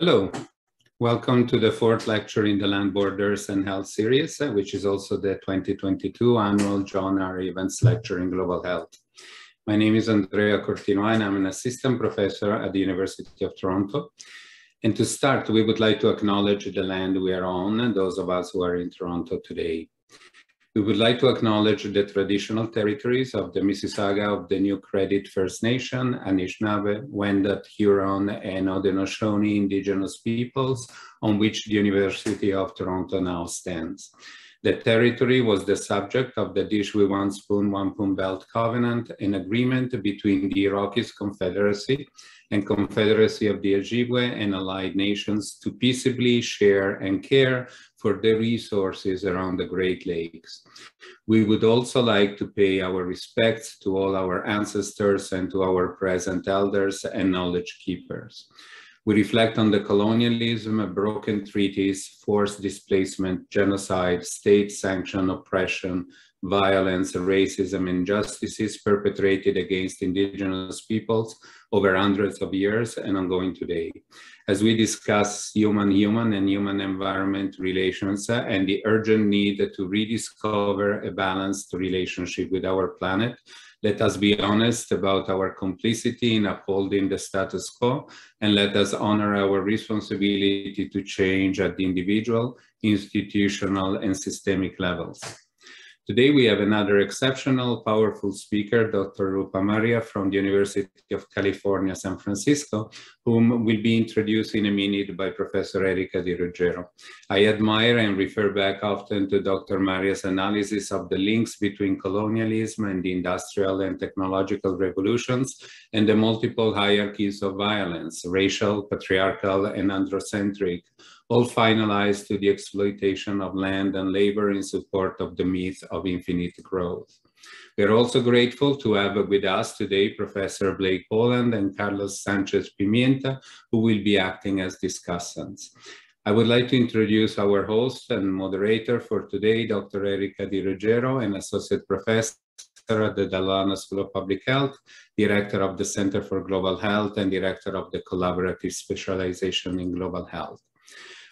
Hello, welcome to the fourth lecture in the Land Borders and Health series, uh, which is also the 2022 annual John R. Evans Lecture in Global Health. My name is Andrea Cortino and I'm an assistant professor at the University of Toronto. And to start, we would like to acknowledge the land we are on and those of us who are in Toronto today. We would like to acknowledge the traditional territories of the Mississauga of the New Credit First Nation, Anishinaabe, Wendat, Huron, and Haudenosaunee indigenous peoples on which the University of Toronto now stands. The territory was the subject of the Dish With One Spoon, Wampum Belt Covenant, an agreement between the Iroquois Confederacy and Confederacy of the Ojibwe and allied nations to peaceably share and care for the resources around the Great Lakes. We would also like to pay our respects to all our ancestors and to our present elders and knowledge keepers. We reflect on the colonialism, broken treaties, forced displacement, genocide, state-sanctioned oppression, violence, racism, injustices perpetrated against indigenous peoples over hundreds of years and ongoing today. As we discuss human-human and human-environment relations and the urgent need to rediscover a balanced relationship with our planet, let us be honest about our complicity in upholding the status quo and let us honor our responsibility to change at the individual, institutional, and systemic levels. Today we have another exceptional, powerful speaker, Dr. Rupa Marya from the University of California, San Francisco, whom will be introduced in a minute by Professor Erica Di Ruggiero. I admire and refer back often to Dr. Marya's analysis of the links between colonialism and the industrial and technological revolutions and the multiple hierarchies of violence, racial, patriarchal, and androcentric, all finalized to the exploitation of land and labor in support of the myth of infinite growth. We are also grateful to have with us today Professor Blake Poland and Carlos Sanchez Pimienta, who will be acting as discussants. I would like to introduce our host and moderator for today, Dr. Erica Di Ruggiero, an associate professor at the Dalla Lana School of Public Health, director of the Center for Global Health, and director of the Collaborative Specialization in Global Health.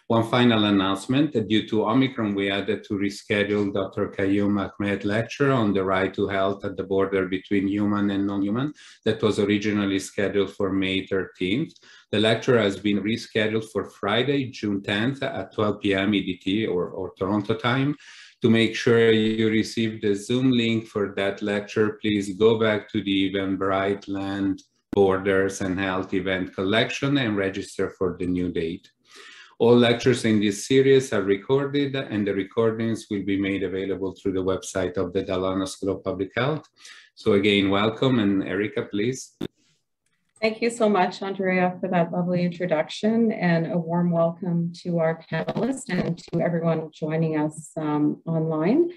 One final announcement, due to Omicron, we had to reschedule Dr. Kayum Ahmed lecture on the right to health at the border between human and non-human that was originally scheduled for May 13th. The lecture has been rescheduled for Friday, June 10th at 12 p.m. EDT or, or Toronto time. To make sure you receive the Zoom link for that lecture, please go back to the Eventbrite Land Borders and Health event collection and register for the new date. All lectures in this series are recorded and the recordings will be made available through the website of the Dalla Lana School of Public Health. So again, welcome and Erica, please. Thank you so much, Andrea, for that lovely introduction and a warm welcome to our panelists and to everyone joining us um, online.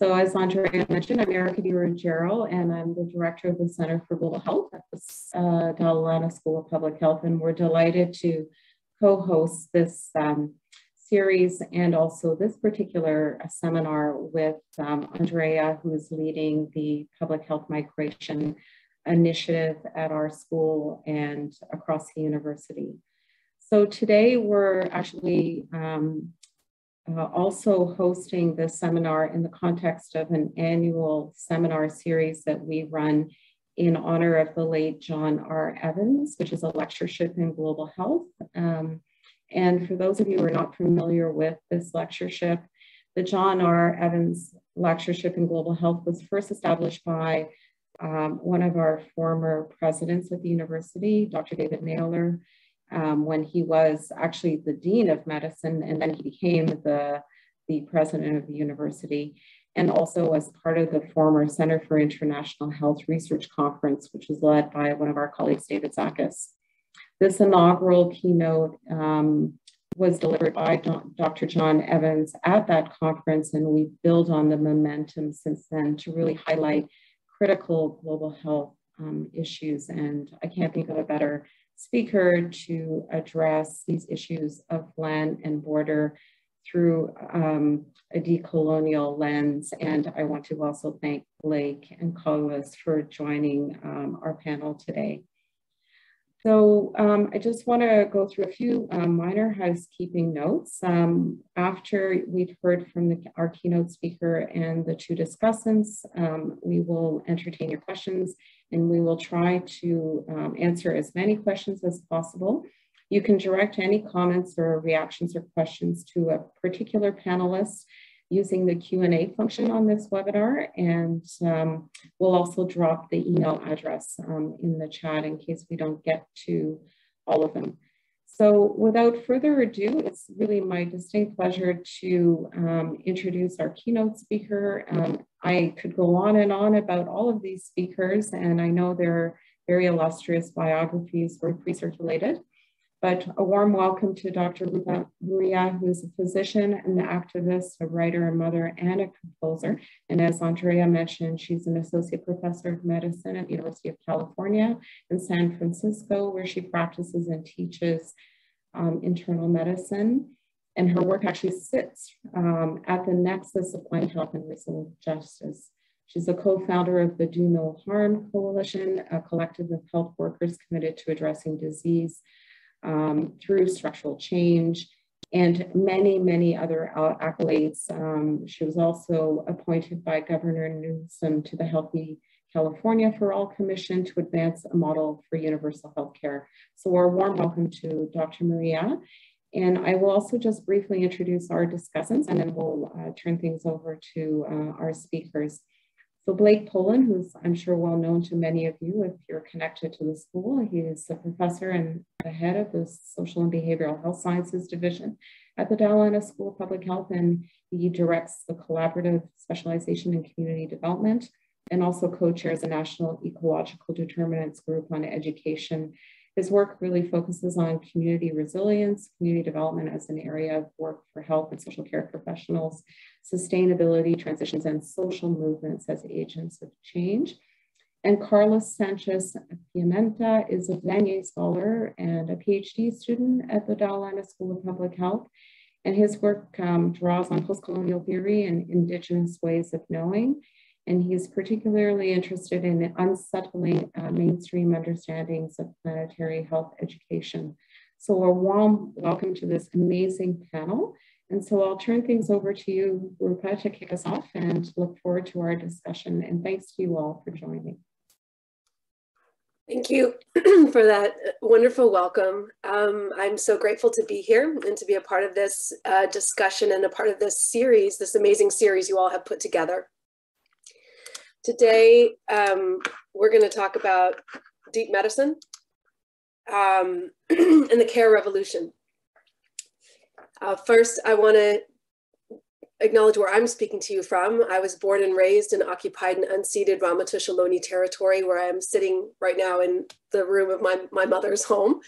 So as Andrea mentioned, I'm Erica Di Ruggiero, and I'm the director of the Center for Global Health at the uh, School of Public Health, and we're delighted to co-hosts this um, series and also this particular uh, seminar with um, Andrea, who is leading the public health migration initiative at our school and across the university. So today we're actually um, uh, also hosting this seminar in the context of an annual seminar series that we run in honor of the late John R. Evans, which is a lectureship in global health. Um, and for those of you who are not familiar with this lectureship, the John R. Evans Lectureship in Global Health was first established by um, one of our former presidents at the university, Dr. David Naylor, um, when he was actually the Dean of Medicine, and then he became the, the president of the university and also as part of the former Center for International Health Research Conference, which was led by one of our colleagues, David Zakus. This inaugural keynote um, was delivered by Dr. John Evans at that conference, and we build on the momentum since then to really highlight critical global health um, issues. And I can't think of a better speaker to address these issues of land and border through um, a decolonial lens. And I want to also thank Blake and Carlos for joining um, our panel today. So um, I just want to go through a few um, minor housekeeping notes. Um, after we've heard from the, our keynote speaker and the two discussants, um, we will entertain your questions and we will try to um, answer as many questions as possible. You can direct any comments or reactions or questions to a particular panelist using the Q&A function on this webinar. And um, we'll also drop the email address um, in the chat in case we don't get to all of them. So without further ado, it's really my distinct pleasure to um, introduce our keynote speaker. Um, I could go on and on about all of these speakers, and I know their very illustrious biographies were pre-circulated. But a warm welcome to Dr. Rupa Marya, who is a physician, an activist, a writer, a mother, and a composer. And as Andrea mentioned, she's an associate professor of medicine at the University of California in San Francisco, where she practices and teaches um, internal medicine. And her work actually sits um, at the nexus of blind health and racial justice. She's a co-founder of the Do No Harm Coalition, a collective of health workers committed to addressing disease um, through structural change and many, many other accolades. Um, she was also appointed by Governor Newsom to the Healthy California for All Commission to advance a model for universal health care. So a warm welcome to Dr. Marya. And I will also just briefly introduce our discussants and then we'll uh, turn things over to uh, our speakers. So Blake Poland, who's I'm sure well known to many of you if you're connected to the school, he is a professor and the head of the Social and Behavioral Health Sciences Division at the Lana School of Public Health, and he directs the collaborative specialization in community development and also co-chairs the national ecological determinants group on education his work really focuses on community resilience, community development as an area of work for health and social care professionals, sustainability, transitions, and social movements as agents of change. And Carlos Sanchez Pimienta is a Vanier Scholar and a PhD student at the Lana School of Public Health. And his work um, draws on post-colonial theory and indigenous ways of knowing and he's particularly interested in unsettling uh, mainstream understandings of planetary health education. So a warm welcome to this amazing panel. And so I'll turn things over to you, Rupa, to kick us off and look forward to our discussion. And thanks to you all for joining. Thank you for that wonderful welcome. Um, I'm so grateful to be here and to be a part of this uh, discussion and a part of this series, this amazing series you all have put together. Today, um, we're going to talk about deep medicine um, and the care revolution. Uh, first, I want to acknowledge where I'm speaking to you from. I was born and raised in occupied and unceded Ramaytush Ohlone territory, where I am sitting right now in the room of my, my mother's home.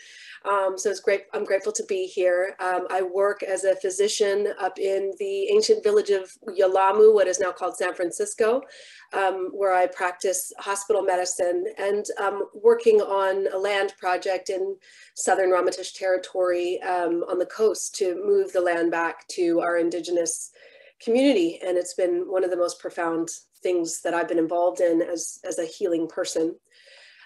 Um, so it's great. I'm grateful to be here. Um, I work as a physician up in the ancient village of Yelamu, what is now called San Francisco, um, where I practice hospital medicine and um, working on a land project in southern Ramaytush territory um, on the coast to move the land back to our indigenous community. And it's been one of the most profound things that I've been involved in as, as a healing person.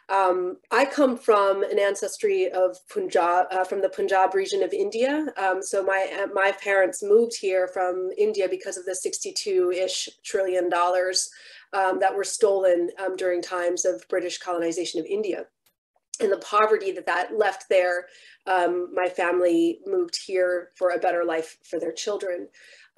Um, I come from an ancestry of Punjab, uh, from the Punjab region of India. Um, so my, my parents moved here from India because of the 62-ish trillion dollars um, that were stolen um, during times of British colonization of India. And the poverty that that left there, um, my family moved here for a better life for their children.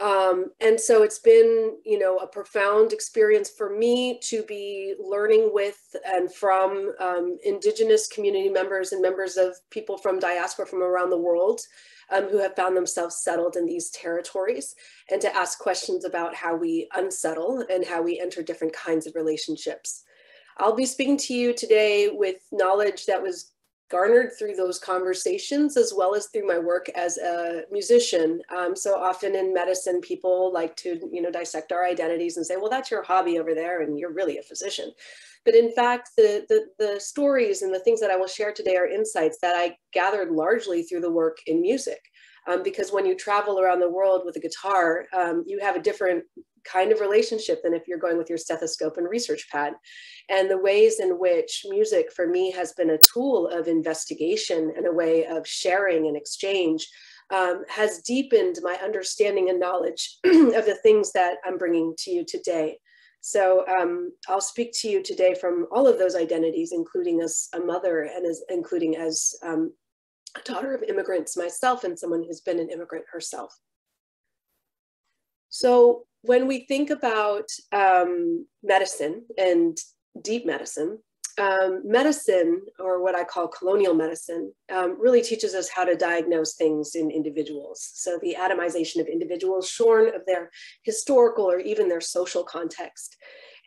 Um, and so it's been, you know, a profound experience for me to be learning with and from um, indigenous community members and members of people from diaspora from around the world um, who have found themselves settled in these territories and to ask questions about how we unsettle and how we enter different kinds of relationships. I'll be speaking to you today with knowledge that was garnered through those conversations as well as through my work as a musician. Um, so often in medicine, people like to, you know, dissect our identities and say, well, that's your hobby over there and you're really a physician. But in fact, the, the, the stories and the things that I will share today are insights that I gathered largely through the work in music. Um, because when you travel around the world with a guitar, um, you have a different kind of relationship than if you're going with your stethoscope and research pad. And the ways in which music for me has been a tool of investigation and a way of sharing and exchange um, has deepened my understanding and knowledge of the things that I'm bringing to you today. So um, I'll speak to you today from all of those identities, including as a mother and as including as um, a daughter of immigrants myself and someone who's been an immigrant herself. So when we think about um, medicine and deep medicine, um, medicine, or what I call colonial medicine, um, really teaches us how to diagnose things in individuals. So the atomization of individuals shorn of their historical or even their social context.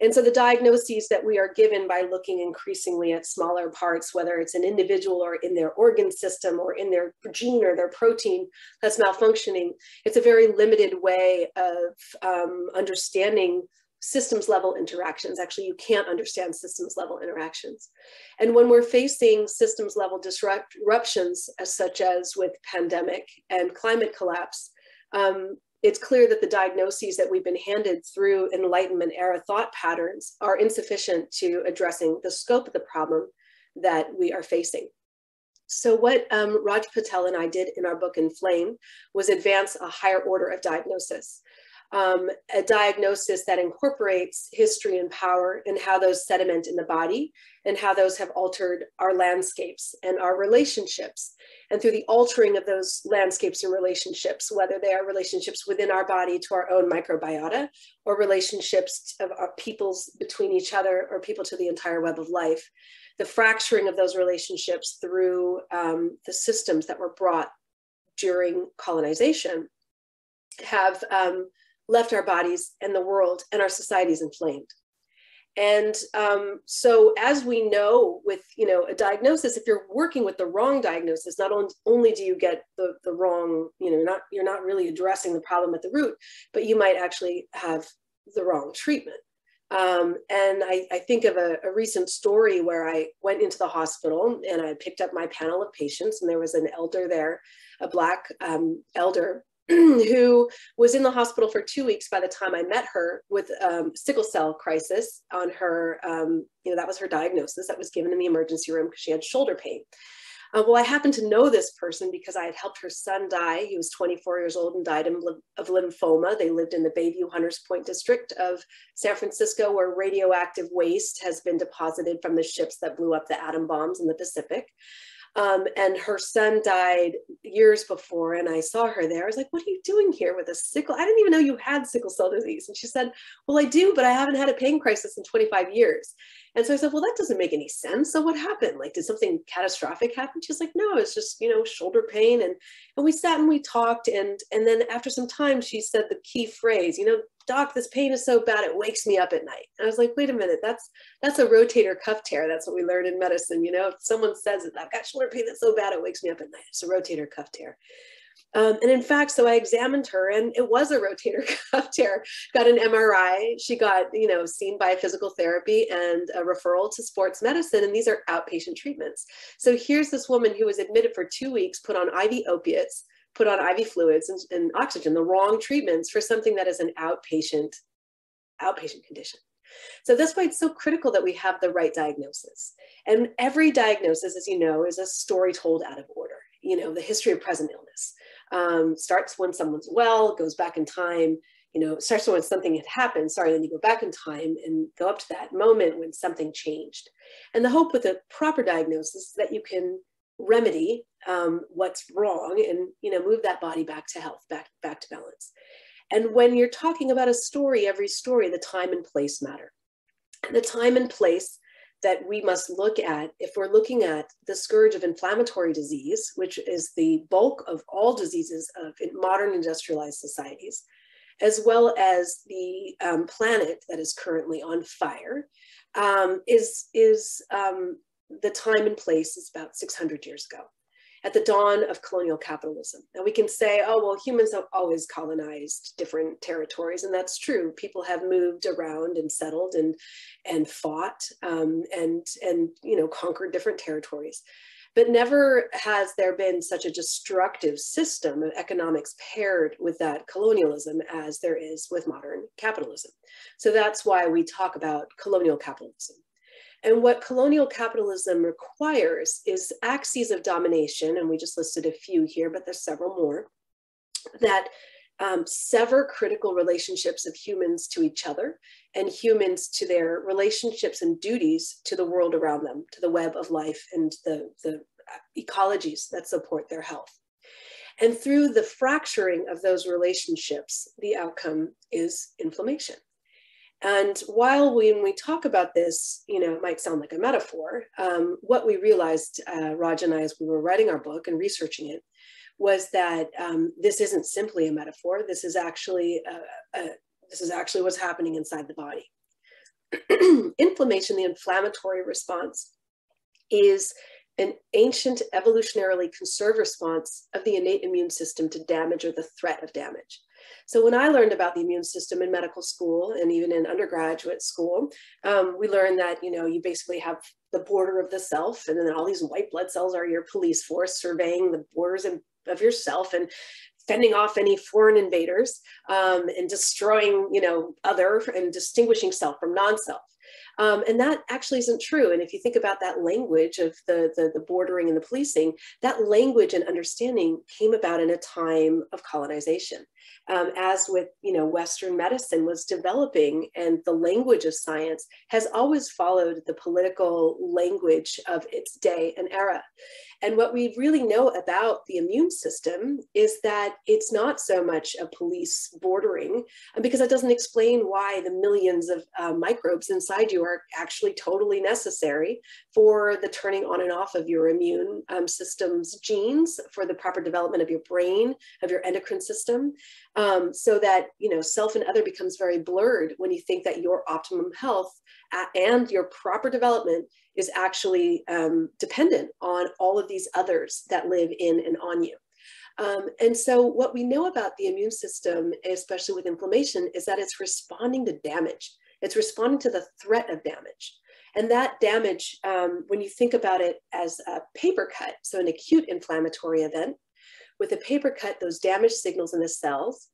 And so the diagnoses that we are given by looking increasingly at smaller parts, whether it's an individual or in their organ system or in their gene or their protein that's malfunctioning, it's a very limited way of um, understanding systems level interactions. Actually, you can't understand systems level interactions. And when we're facing systems level disruptions, as such as with pandemic and climate collapse, um, it's clear that the diagnoses that we've been handed through Enlightenment era thought patterns are insufficient to addressing the scope of the problem that we are facing. So what um, Raj Patel and I did in our book Inflamed was advance a higher order of diagnosis um, a diagnosis that incorporates history and power and how those sediment in the body and how those have altered our landscapes and our relationships. And through the altering of those landscapes and relationships, whether they are relationships within our body to our own microbiota or relationships of our peoples between each other or people to the entire web of life, the fracturing of those relationships through um, the systems that were brought during colonization have um, left our bodies and the world and our societies inflamed. And um, so, as we know, with you know a diagnosis, if you're working with the wrong diagnosis, not only do you get the the wrong, you know, not you're not really addressing the problem at the root, but you might actually have the wrong treatment. Um, and I, I, think of a, a, recent story where I went into the hospital and I picked up my panel of patients, and there was an elder there, a black um, elder who was in the hospital for two weeks by the time I met her with um, sickle cell crisis on her, um, you know, that was her diagnosis that was given in the emergency room because she had shoulder pain. Uh, well, I happened to know this person because I had helped her son die. He was 24 years old and died of lymphoma. They lived in the Bayview Hunters Point district of San Francisco, where radioactive waste has been deposited from the ships that blew up the atom bombs in the Pacific. Um, and her son died years before, and I saw her there. I was like, What are you doing here with a sickle? I didn't even know you had sickle cell disease. And she said, Well, I do, but I haven't had a pain crisis in 25 years. And so I said, Well, that doesn't make any sense. So what happened? Like, did something catastrophic happen? She's like, No, it's just, you know, shoulder pain. And and we sat and we talked. And and then after some time, she said the key phrase, you know, doc, this pain is so bad it wakes me up at night. And I was like, wait a minute, that's that's a rotator cuff tear. That's what we learned in medicine. You know, if someone says that I've got shoulder pain that's so bad it wakes me up at night, it's a rotator cuff tear. Um, and in fact, so I examined her and it was a rotator cuff tear. Got an MRI. She got, you know, seen by physical therapy and a referral to sports medicine. And these are outpatient treatments. So here's this woman who was admitted for two weeks, put on IV opiates, put on IV fluids and, and oxygen, the wrong treatments for something that is an outpatient, outpatient condition. So that's why it's so critical that we have the right diagnosis. And every diagnosis, as you know, is a story told out of order. You know, the history of present illness um, starts when someone's well, goes back in time, you know, starts when something had happened, sorry, then you go back in time and go up to that moment when something changed. And the hope with a proper diagnosis is that you can remedy um, what's wrong and you know move that body back to health back back to balance and when you're talking about a story every story the time and place matter the time and place that we must look at if we're looking at the scourge of inflammatory disease which is the bulk of all diseases of modern industrialized societies as well as the um, planet that is currently on fire um, is is um, the time and place is about 600 years ago at the dawn of colonial capitalism. Now we can say, oh, well, humans have always colonized different territories, and that's true. People have moved around and settled and and fought um, and and you know conquered different territories. But never has there been such a destructive system of economics paired with that colonialism as there is with modern capitalism. So that's why we talk about colonial capitalism. And what colonial capitalism requires is axes of domination, and we just listed a few here, but there's several more, that um, sever critical relationships of humans to each other and humans to their relationships and duties to the world around them, to the web of life and the, the ecologies that support their health. And through the fracturing of those relationships, the outcome is inflammation. And while we, when we talk about this, you know, it might sound like a metaphor, um, what we realized, uh, Raj and I, as we were writing our book and researching it, was that um, this isn't simply a metaphor. This is actually a, a, this is actually what's happening inside the body. Inflammation, the inflammatory response, is an ancient evolutionarily conserved response of the innate immune system to damage or the threat of damage. So when I learned about the immune system in medical school and even in undergraduate school, um, we learned that, you know, you basically have the border of the self and then all these white blood cells are your police force surveying the borders of yourself and fending off any foreign invaders um, and destroying, you know, other and distinguishing self from non-self. Um, and that actually isn't true. And if you think about that language of the, the, the, bordering and the policing, that language and understanding came about in a time of colonization. Um, as with, you know, Western medicine was developing and the language of science has always followed the political language of its day and era. And what we really know about the immune system is that it's not so much a police bordering, because that doesn't explain why the millions of uh, microbes inside you are actually totally necessary for the turning on and off of your immune um, system's genes, for the proper development of your brain, of your endocrine system, um, so that you know self and other becomes very blurred when you think that your optimum health uh, and your proper development is actually um, dependent on all of these others that live in and on you. Um, and so what we know about the immune system, especially with inflammation, is that it's responding to damage. It's responding to the threat of damage. And that damage, um, when you think about it as a paper cut, so an acute inflammatory event, with a paper cut, those damage signals in the cells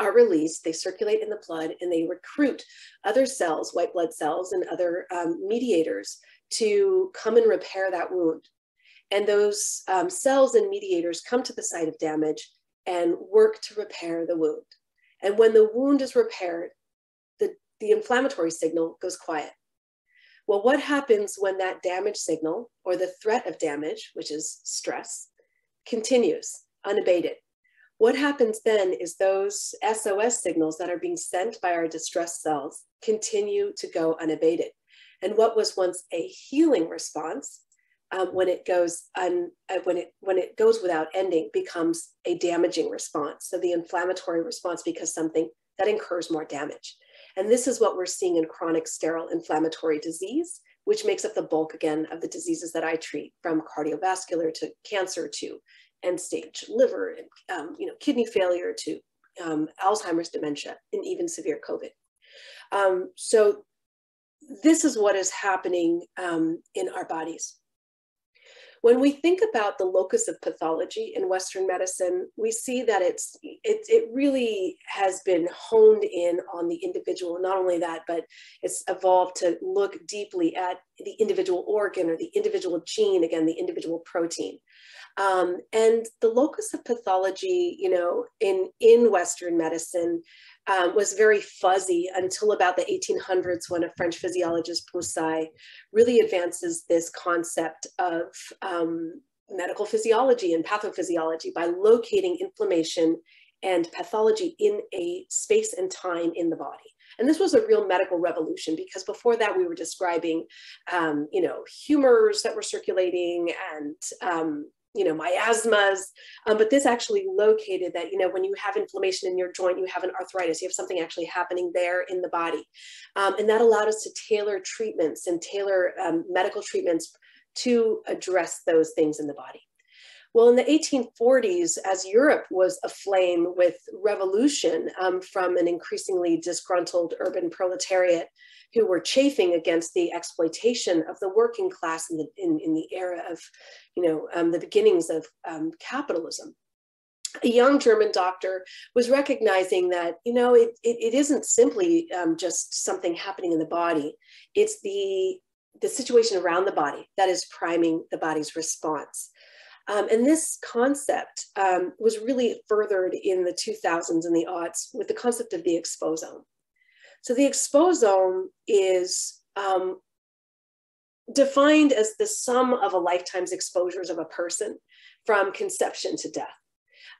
are released, they circulate in the blood, and they recruit other cells, white blood cells, and other um, mediators to come and repair that wound. And those um, cells and mediators come to the site of damage and work to repair the wound. And when the wound is repaired, the, the inflammatory signal goes quiet. Well, what happens when that damage signal or the threat of damage, which is stress, continues unabated? What happens then is those SOS signals that are being sent by our distress cells continue to go unabated. And what was once a healing response, um, when it goes un, uh, when it when it goes without ending, becomes a damaging response. So the inflammatory response becomes something that incurs more damage. And this is what we're seeing in chronic sterile inflammatory disease, which makes up the bulk again of the diseases that I treat, from cardiovascular to cancer to end stage liver and um, you know kidney failure to um, Alzheimer's dementia and even severe COVID. Um, so this is what is happening um, in our bodies. When we think about the locus of pathology in Western medicine, we see that it's it, it really has been honed in on the individual. Not only that, but it's evolved to look deeply at the individual organ or the individual gene, again, the individual protein. Um, and the locus of pathology, you know, in, in Western medicine um, was very fuzzy until about the 1800s when a French physiologist, Broussais, really advances this concept of um, medical physiology and pathophysiology by locating inflammation and pathology in a space and time in the body. And this was a real medical revolution because before that we were describing, um, you know, humors that were circulating and um, you know, miasmas, um, but this actually located that, you know, when you have inflammation in your joint, you have an arthritis, you have something actually happening there in the body. Um, and that allowed us to tailor treatments and tailor um, medical treatments to address those things in the body. Well, in the 1840s, as Europe was aflame with revolution um, from an increasingly disgruntled urban proletariat who were chafing against the exploitation of the working class in the, in, in the era of, you know, um, the beginnings of um, capitalism, a young German doctor was recognizing that, you know, it, it, it isn't simply um, just something happening in the body. It's the, the situation around the body that is priming the body's response. Um, and this concept um, was really furthered in the 2000s and the aughts with the concept of the exposome. So the exposome is um, defined as the sum of a lifetime's exposures of a person from conception to death.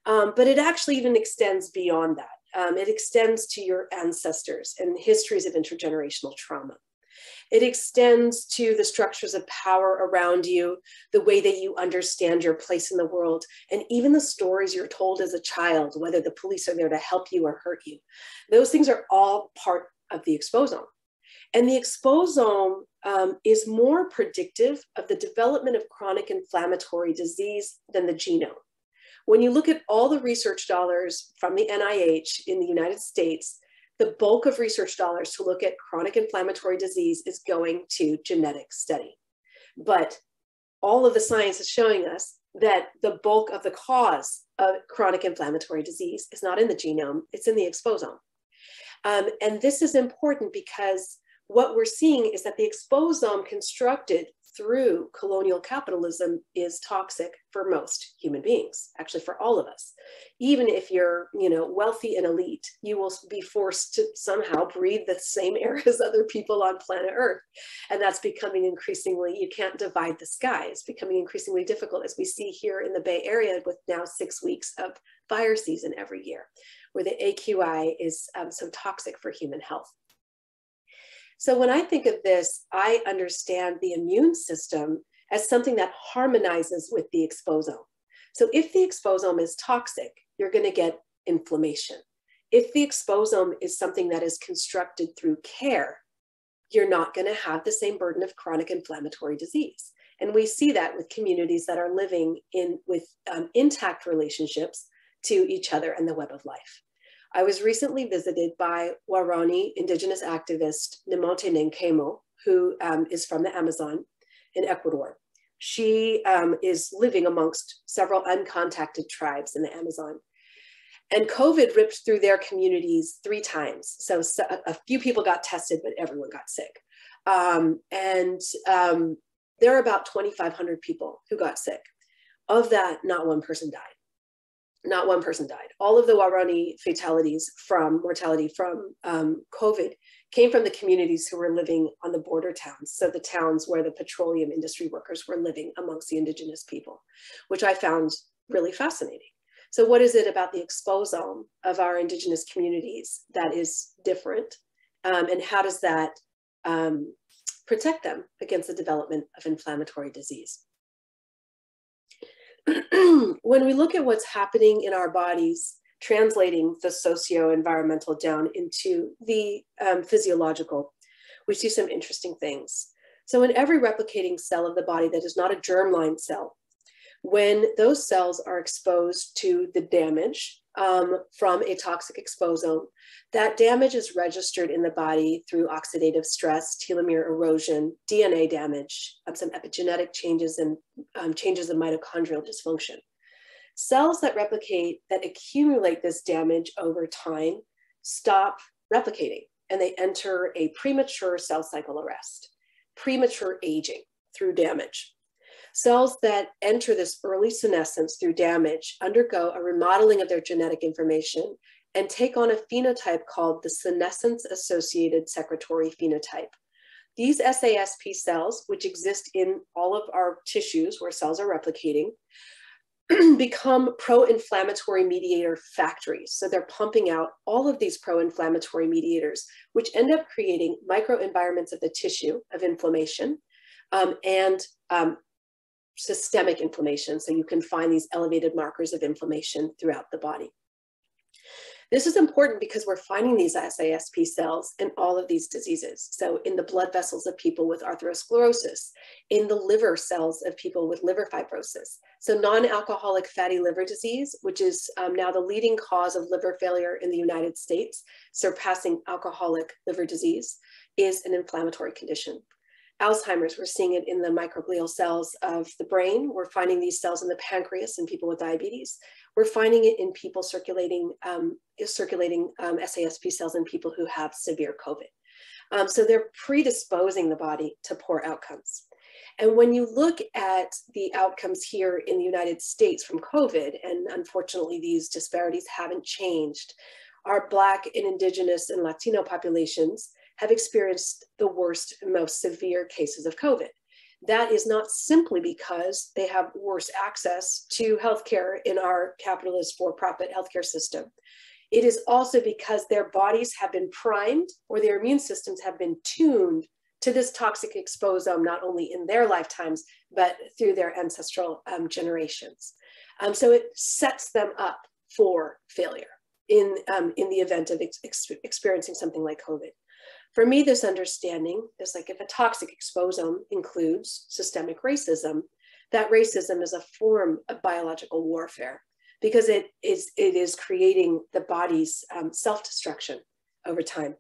Um, but it actually even extends beyond that. Um, it extends to your ancestors and histories of intergenerational trauma. It extends to the structures of power around you, the way that you understand your place in the world, and even the stories you're told as a child, whether the police are there to help you or hurt you. Those things are all part of the exposome. And the exposome um, is more predictive of the development of chronic inflammatory disease than the genome. When you look at all the research dollars from the NIH in the United States, the bulk of research dollars to look at chronic inflammatory disease is going to genetic study. But all of the science is showing us that the bulk of the cause of chronic inflammatory disease is not in the genome, it's in the exposome. Um, and this is important because what we're seeing is that the exposome constructed through colonial capitalism is toxic for most human beings, actually for all of us. Even if you're, you know, wealthy and elite, you will be forced to somehow breathe the same air as other people on planet Earth. And that's becoming increasingly, you can't divide the sky. It's becoming increasingly difficult as we see here in the Bay Area with now six weeks of fire season every year, where the AQI is um, so toxic for human health. So when I think of this, I understand the immune system as something that harmonizes with the exposome. So if the exposome is toxic, you're going to get inflammation. If the exposome is something that is constructed through care, you're not going to have the same burden of chronic inflammatory disease. And we see that with communities that are living in with um, intact relationships to each other and the web of life. I was recently visited by Waorani indigenous activist Nemonte Nenquimo, who um, is from the Amazon in Ecuador. She um, is living amongst several uncontacted tribes in the Amazon. And COVID ripped through their communities three times. So, so a few people got tested, but everyone got sick. Um, and um, there are about 2,500 people who got sick. Of that, not one person died not one person died. All of the Waorani fatalities from mortality from um, COVID came from the communities who were living on the border towns. So the towns where the petroleum industry workers were living amongst the indigenous people, which I found really fascinating. So what is it about the exposome of our indigenous communities that is different? Um, and how does that um, protect them against the development of inflammatory disease? when we look at what's happening in our bodies, translating the socio-environmental down into the um, physiological, we see some interesting things. So in every replicating cell of the body that is not a germline cell, when those cells are exposed to the damage um, from a toxic exposome. That damage is registered in the body through oxidative stress, telomere erosion, DNA damage, um, some epigenetic changes and um, changes in mitochondrial dysfunction. Cells that replicate, that accumulate this damage over time, stop replicating and they enter a premature cell cycle arrest, premature aging through damage. Cells that enter this early senescence through damage undergo a remodeling of their genetic information and take on a phenotype called the senescence associated secretory phenotype. These SASP cells, which exist in all of our tissues where cells are replicating, become pro-inflammatory mediator factories. So they're pumping out all of these pro-inflammatory mediators, which end up creating microenvironments of the tissue of inflammation um, and um, systemic inflammation. So you can find these elevated markers of inflammation throughout the body. This is important because we're finding these SASP cells in all of these diseases. So in the blood vessels of people with atherosclerosis, in the liver cells of people with liver fibrosis. So non-alcoholic fatty liver disease, which is um, now the leading cause of liver failure in the United States, surpassing alcoholic liver disease, is an inflammatory condition. Alzheimer's, we're seeing it in the microglial cells of the brain. We're finding these cells in the pancreas in people with diabetes. We're finding it in people circulating, um, circulating um, SASP cells in people who have severe COVID. Um, so they're predisposing the body to poor outcomes. And when you look at the outcomes here in the United States from COVID, and unfortunately these disparities haven't changed, our Black and Indigenous and Latino populations have experienced the worst most severe cases of COVID. That is not simply because they have worse access to healthcare in our capitalist for profit healthcare system. It is also because their bodies have been primed or their immune systems have been tuned to this toxic exposome, not only in their lifetimes, but through their ancestral um, generations. Um, so it sets them up for failure in, um, in the event of ex experiencing something like COVID. For me, this understanding is like if a toxic exposome includes systemic racism, that racism is a form of biological warfare because it is, it is creating the body's um, self-destruction over time.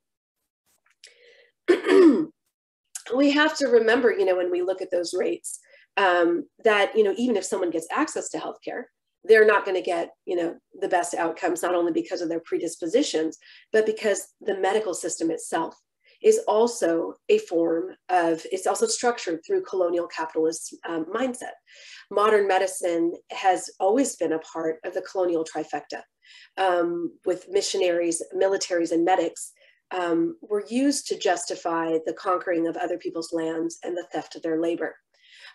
we have to remember, you know, when we look at those rates, um, that, you know, even if someone gets access to healthcare, they're not going to get, you know, the best outcomes, not only because of their predispositions, but because the medical system itself is also a form of, it's also structured through colonial capitalist um, mindset. Modern medicine has always been a part of the colonial trifecta um, with missionaries, militaries, and medics um, were used to justify the conquering of other people's lands and the theft of their labor.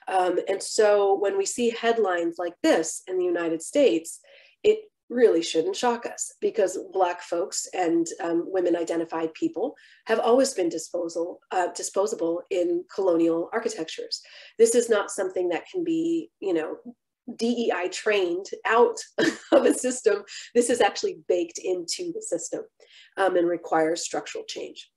Um, and so when we see headlines like this in the United States, it really shouldn't shock us because Black folks and um, women identified people have always been disposal, uh, disposable in colonial architectures. This is not something that can be, you know, DEI trained out of a system. This is actually baked into the system um, and requires structural change.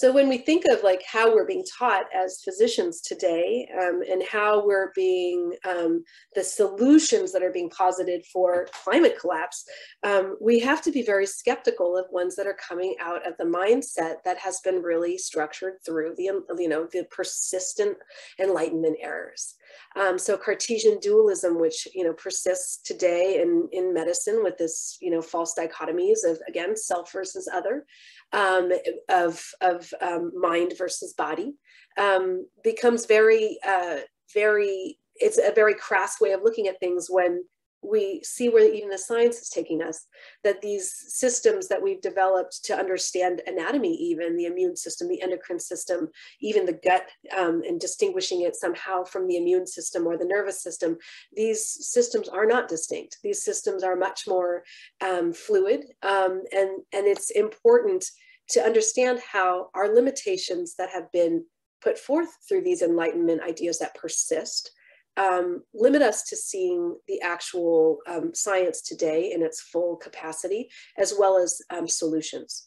So when we think of like how we're being taught as physicians today um, and how we're being, um, the solutions that are being posited for climate collapse, um, we have to be very skeptical of ones that are coming out of the mindset that has been really structured through the, you know, the persistent enlightenment errors. Um, so Cartesian dualism, which you know persists today in, in medicine with this you know false dichotomies of again self versus other, um, of of um, mind versus body, um, becomes very uh, very. It's a very crass way of looking at things when we see where even the science is taking us that these systems that we've developed to understand anatomy even the immune system the endocrine system even the gut um, and distinguishing it somehow from the immune system or the nervous system these systems are not distinct. These systems are much more um, fluid um, and and it's important to understand how our limitations that have been put forth through these enlightenment ideas that persist um, limit us to seeing the actual um, science today in its full capacity, as well as um, solutions.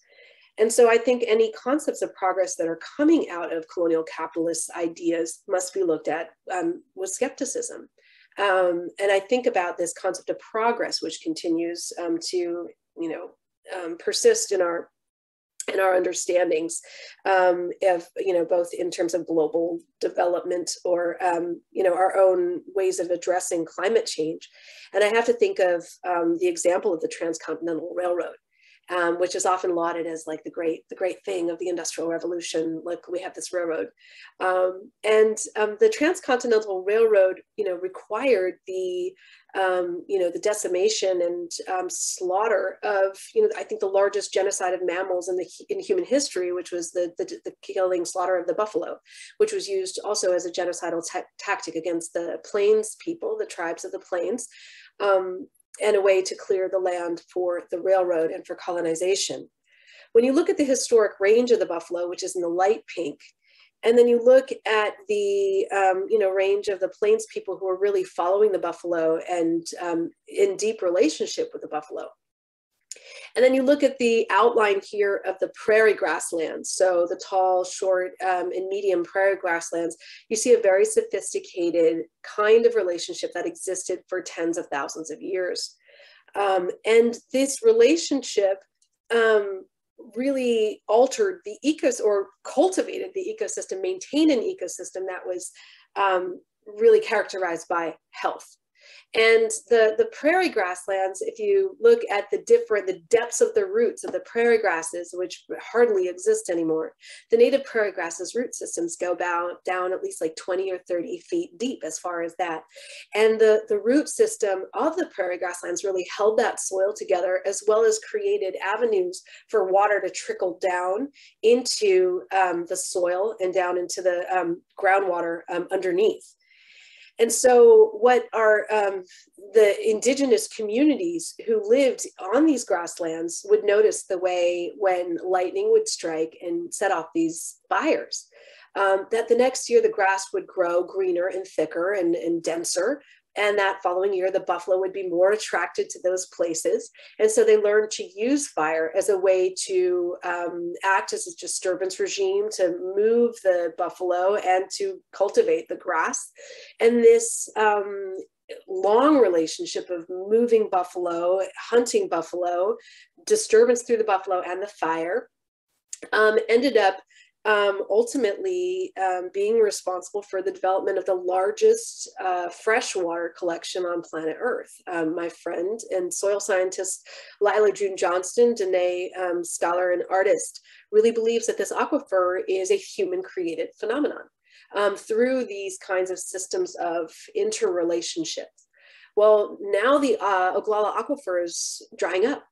And so I think any concepts of progress that are coming out of colonial capitalist ideas must be looked at um, with skepticism. Um, and I think about this concept of progress, which continues um, to, you know, persist in our and our understandings um, of you know both in terms of global development or um, you know our own ways of addressing climate change. And i have to think of um, the example of the transcontinental railroad um, which is often lauded as like the great the great thing of the industrial revolution. Look we have this railroad. Um, and um, the transcontinental railroad you know required the um, you know, the decimation and um, slaughter of, you know, I think the largest genocide of mammals in the in human history, which was the, the, the killing slaughter of the buffalo, which was used also as a genocidal tactic against the plains people, the tribes of the plains, um, and a way to clear the land for the railroad and for colonization. When you look at the historic range of the buffalo, which is in the light pink, and then you look at the um, you know range of the plains people who are really following the buffalo and um, in deep relationship with the buffalo. And then you look at the outline here of the prairie grasslands. So the tall, short, um, and medium prairie grasslands, you see a very sophisticated kind of relationship that existed for tens of thousands of years. Um, and this relationship um, really altered the ecosystem or cultivated the ecosystem, maintained an ecosystem that was um, really characterized by health. And the, the prairie grasslands, if you look at the different, the depths of the roots of the prairie grasses, which hardly exist anymore, the native prairie grasses root systems go down, down at least like 20 or 30 feet deep as far as that. And the, the root system of the prairie grasslands really held that soil together as well as created avenues for water to trickle down into um, the soil and down into the um, groundwater um, underneath. And so what are um, the indigenous communities who lived on these grasslands would notice the way when lightning would strike and set off these fires. Um, that the next year the grass would grow greener and thicker and, and denser and that following year, the buffalo would be more attracted to those places. And so they learned to use fire as a way to um, act as a disturbance regime, to move the buffalo and to cultivate the grass. And this um, long relationship of moving buffalo, hunting buffalo, disturbance through the buffalo and the fire um, ended up um, ultimately um, being responsible for the development of the largest uh, freshwater collection on planet Earth. Um, my friend and soil scientist Lyla June Johnston, Dene um, scholar and artist, really believes that this aquifer is a human created phenomenon um, through these kinds of systems of interrelationships. Well, now the uh, Ogallala aquifer is drying up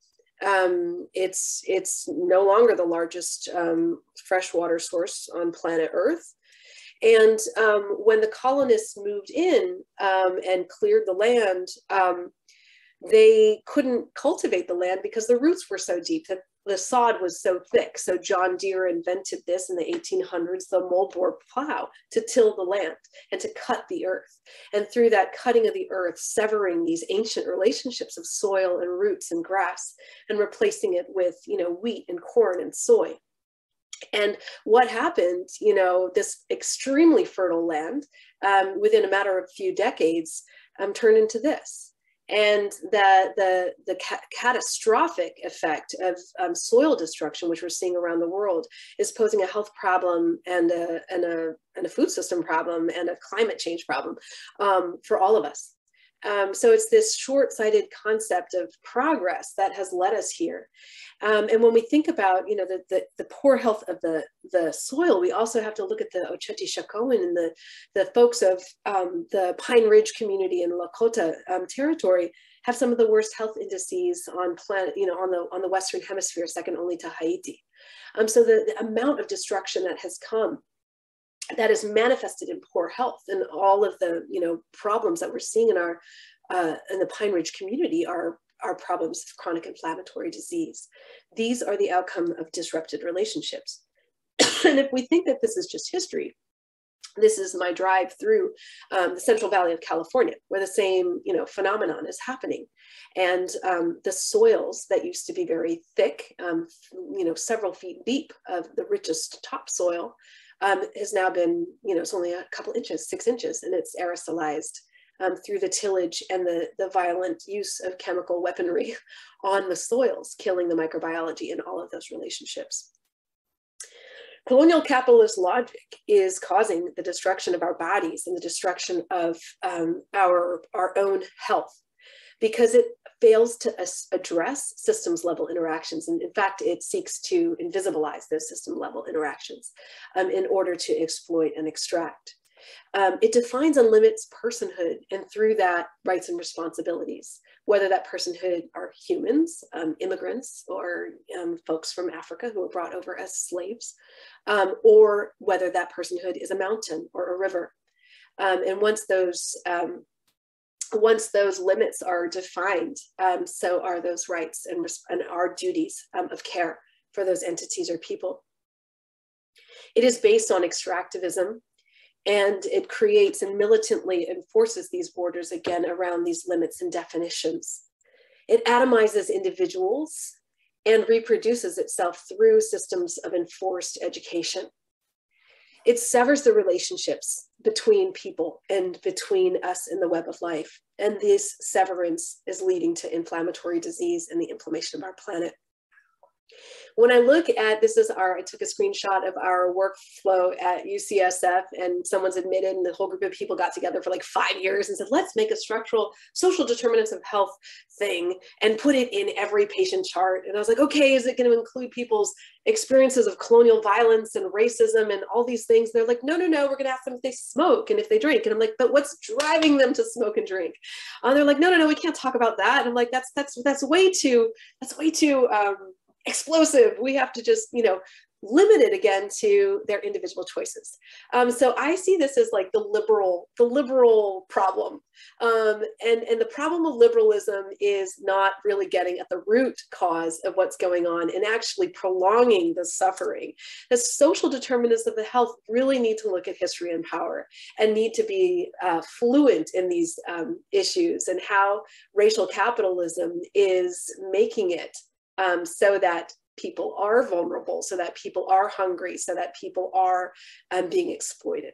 um, it's it's no longer the largest um, freshwater source on planet Earth. And um, when the colonists moved in um, and cleared the land, um, they couldn't cultivate the land because the roots were so deep that the sod was so thick. So John Deere invented this in the 1800s, the moldboard plow to till the land and to cut the earth. And through that cutting of the earth, severing these ancient relationships of soil and roots and grass and replacing it with, you know, wheat and corn and soy. And what happened, you know, this extremely fertile land um, within a matter of a few decades um, turned into this and the, the, the ca catastrophic effect of um, soil destruction, which we're seeing around the world, is posing a health problem and a, and a, and a food system problem and a climate change problem um, for all of us. Um, so it's this short-sighted concept of progress that has led us here. Um, and when we think about, you know, the, the, the, poor health of the, the soil, we also have to look at the Oceti Sakowin and the, the folks of um, the Pine Ridge community in Lakota um, territory have some of the worst health indices on planet, you know, on the, on the Western hemisphere, second only to Haiti. Um, so the, the amount of destruction that has come that is manifested in poor health and all of the you know problems that we're seeing in our uh, in the Pine Ridge community are are problems of chronic inflammatory disease. These are the outcome of disrupted relationships. and if we think that this is just history, this is my drive through um, the Central Valley of California, where the same you know phenomenon is happening, and um, the soils that used to be very thick, um, you know, several feet deep of the richest topsoil, um, has now been, you know, it's only a couple inches, six inches, and it's aerosolized um, through the tillage and the, the violent use of chemical weaponry on the soils, killing the microbiology in all of those relationships. Colonial capitalist logic is causing the destruction of our bodies and the destruction of um, our, our own health because it fails to address systems level interactions. And in fact, it seeks to invisibilize those system level interactions um, in order to exploit and extract. Um, it defines and limits personhood and through that rights and responsibilities, whether that personhood are humans, um, immigrants, or um, folks from Africa who were brought over as slaves, um, or whether that personhood is a mountain or a river. Um, and once those um, once those limits are defined, um, so are those rights and, and our duties um, of care for those entities or people. It is based on extractivism and it creates and militantly enforces these borders again around these limits and definitions. It atomizes individuals and reproduces itself through systems of enforced education. It severs the relationships between people and between us in the web of life. And this severance is leading to inflammatory disease and the inflammation of our planet when I look at this is our, I took a screenshot of our workflow at UCSF and someone's admitted and the whole group of people got together for like five years and said, let's make a structural social determinants of health thing and put it in every patient chart. And I was like, okay, is it going to include people's experiences of colonial violence and racism and all these things? They're like, no, no, no, we're going to ask them if they smoke and if they drink. And I'm like, but what's driving them to smoke and drink? And they're like, no, no, no, we can't talk about that. And I'm like, that's, that's, that's way too, that's way too, um, explosive. We have to just, you know, limit it again to their individual choices. Um, so I see this as like the liberal, the liberal problem. Um, and, and the problem of liberalism is not really getting at the root cause of what's going on and actually prolonging the suffering. The social determinants of the health really need to look at history and power and need to be uh, fluent in these um, issues and how racial capitalism is making it um, so that people are vulnerable, so that people are hungry, so that people are um, being exploited.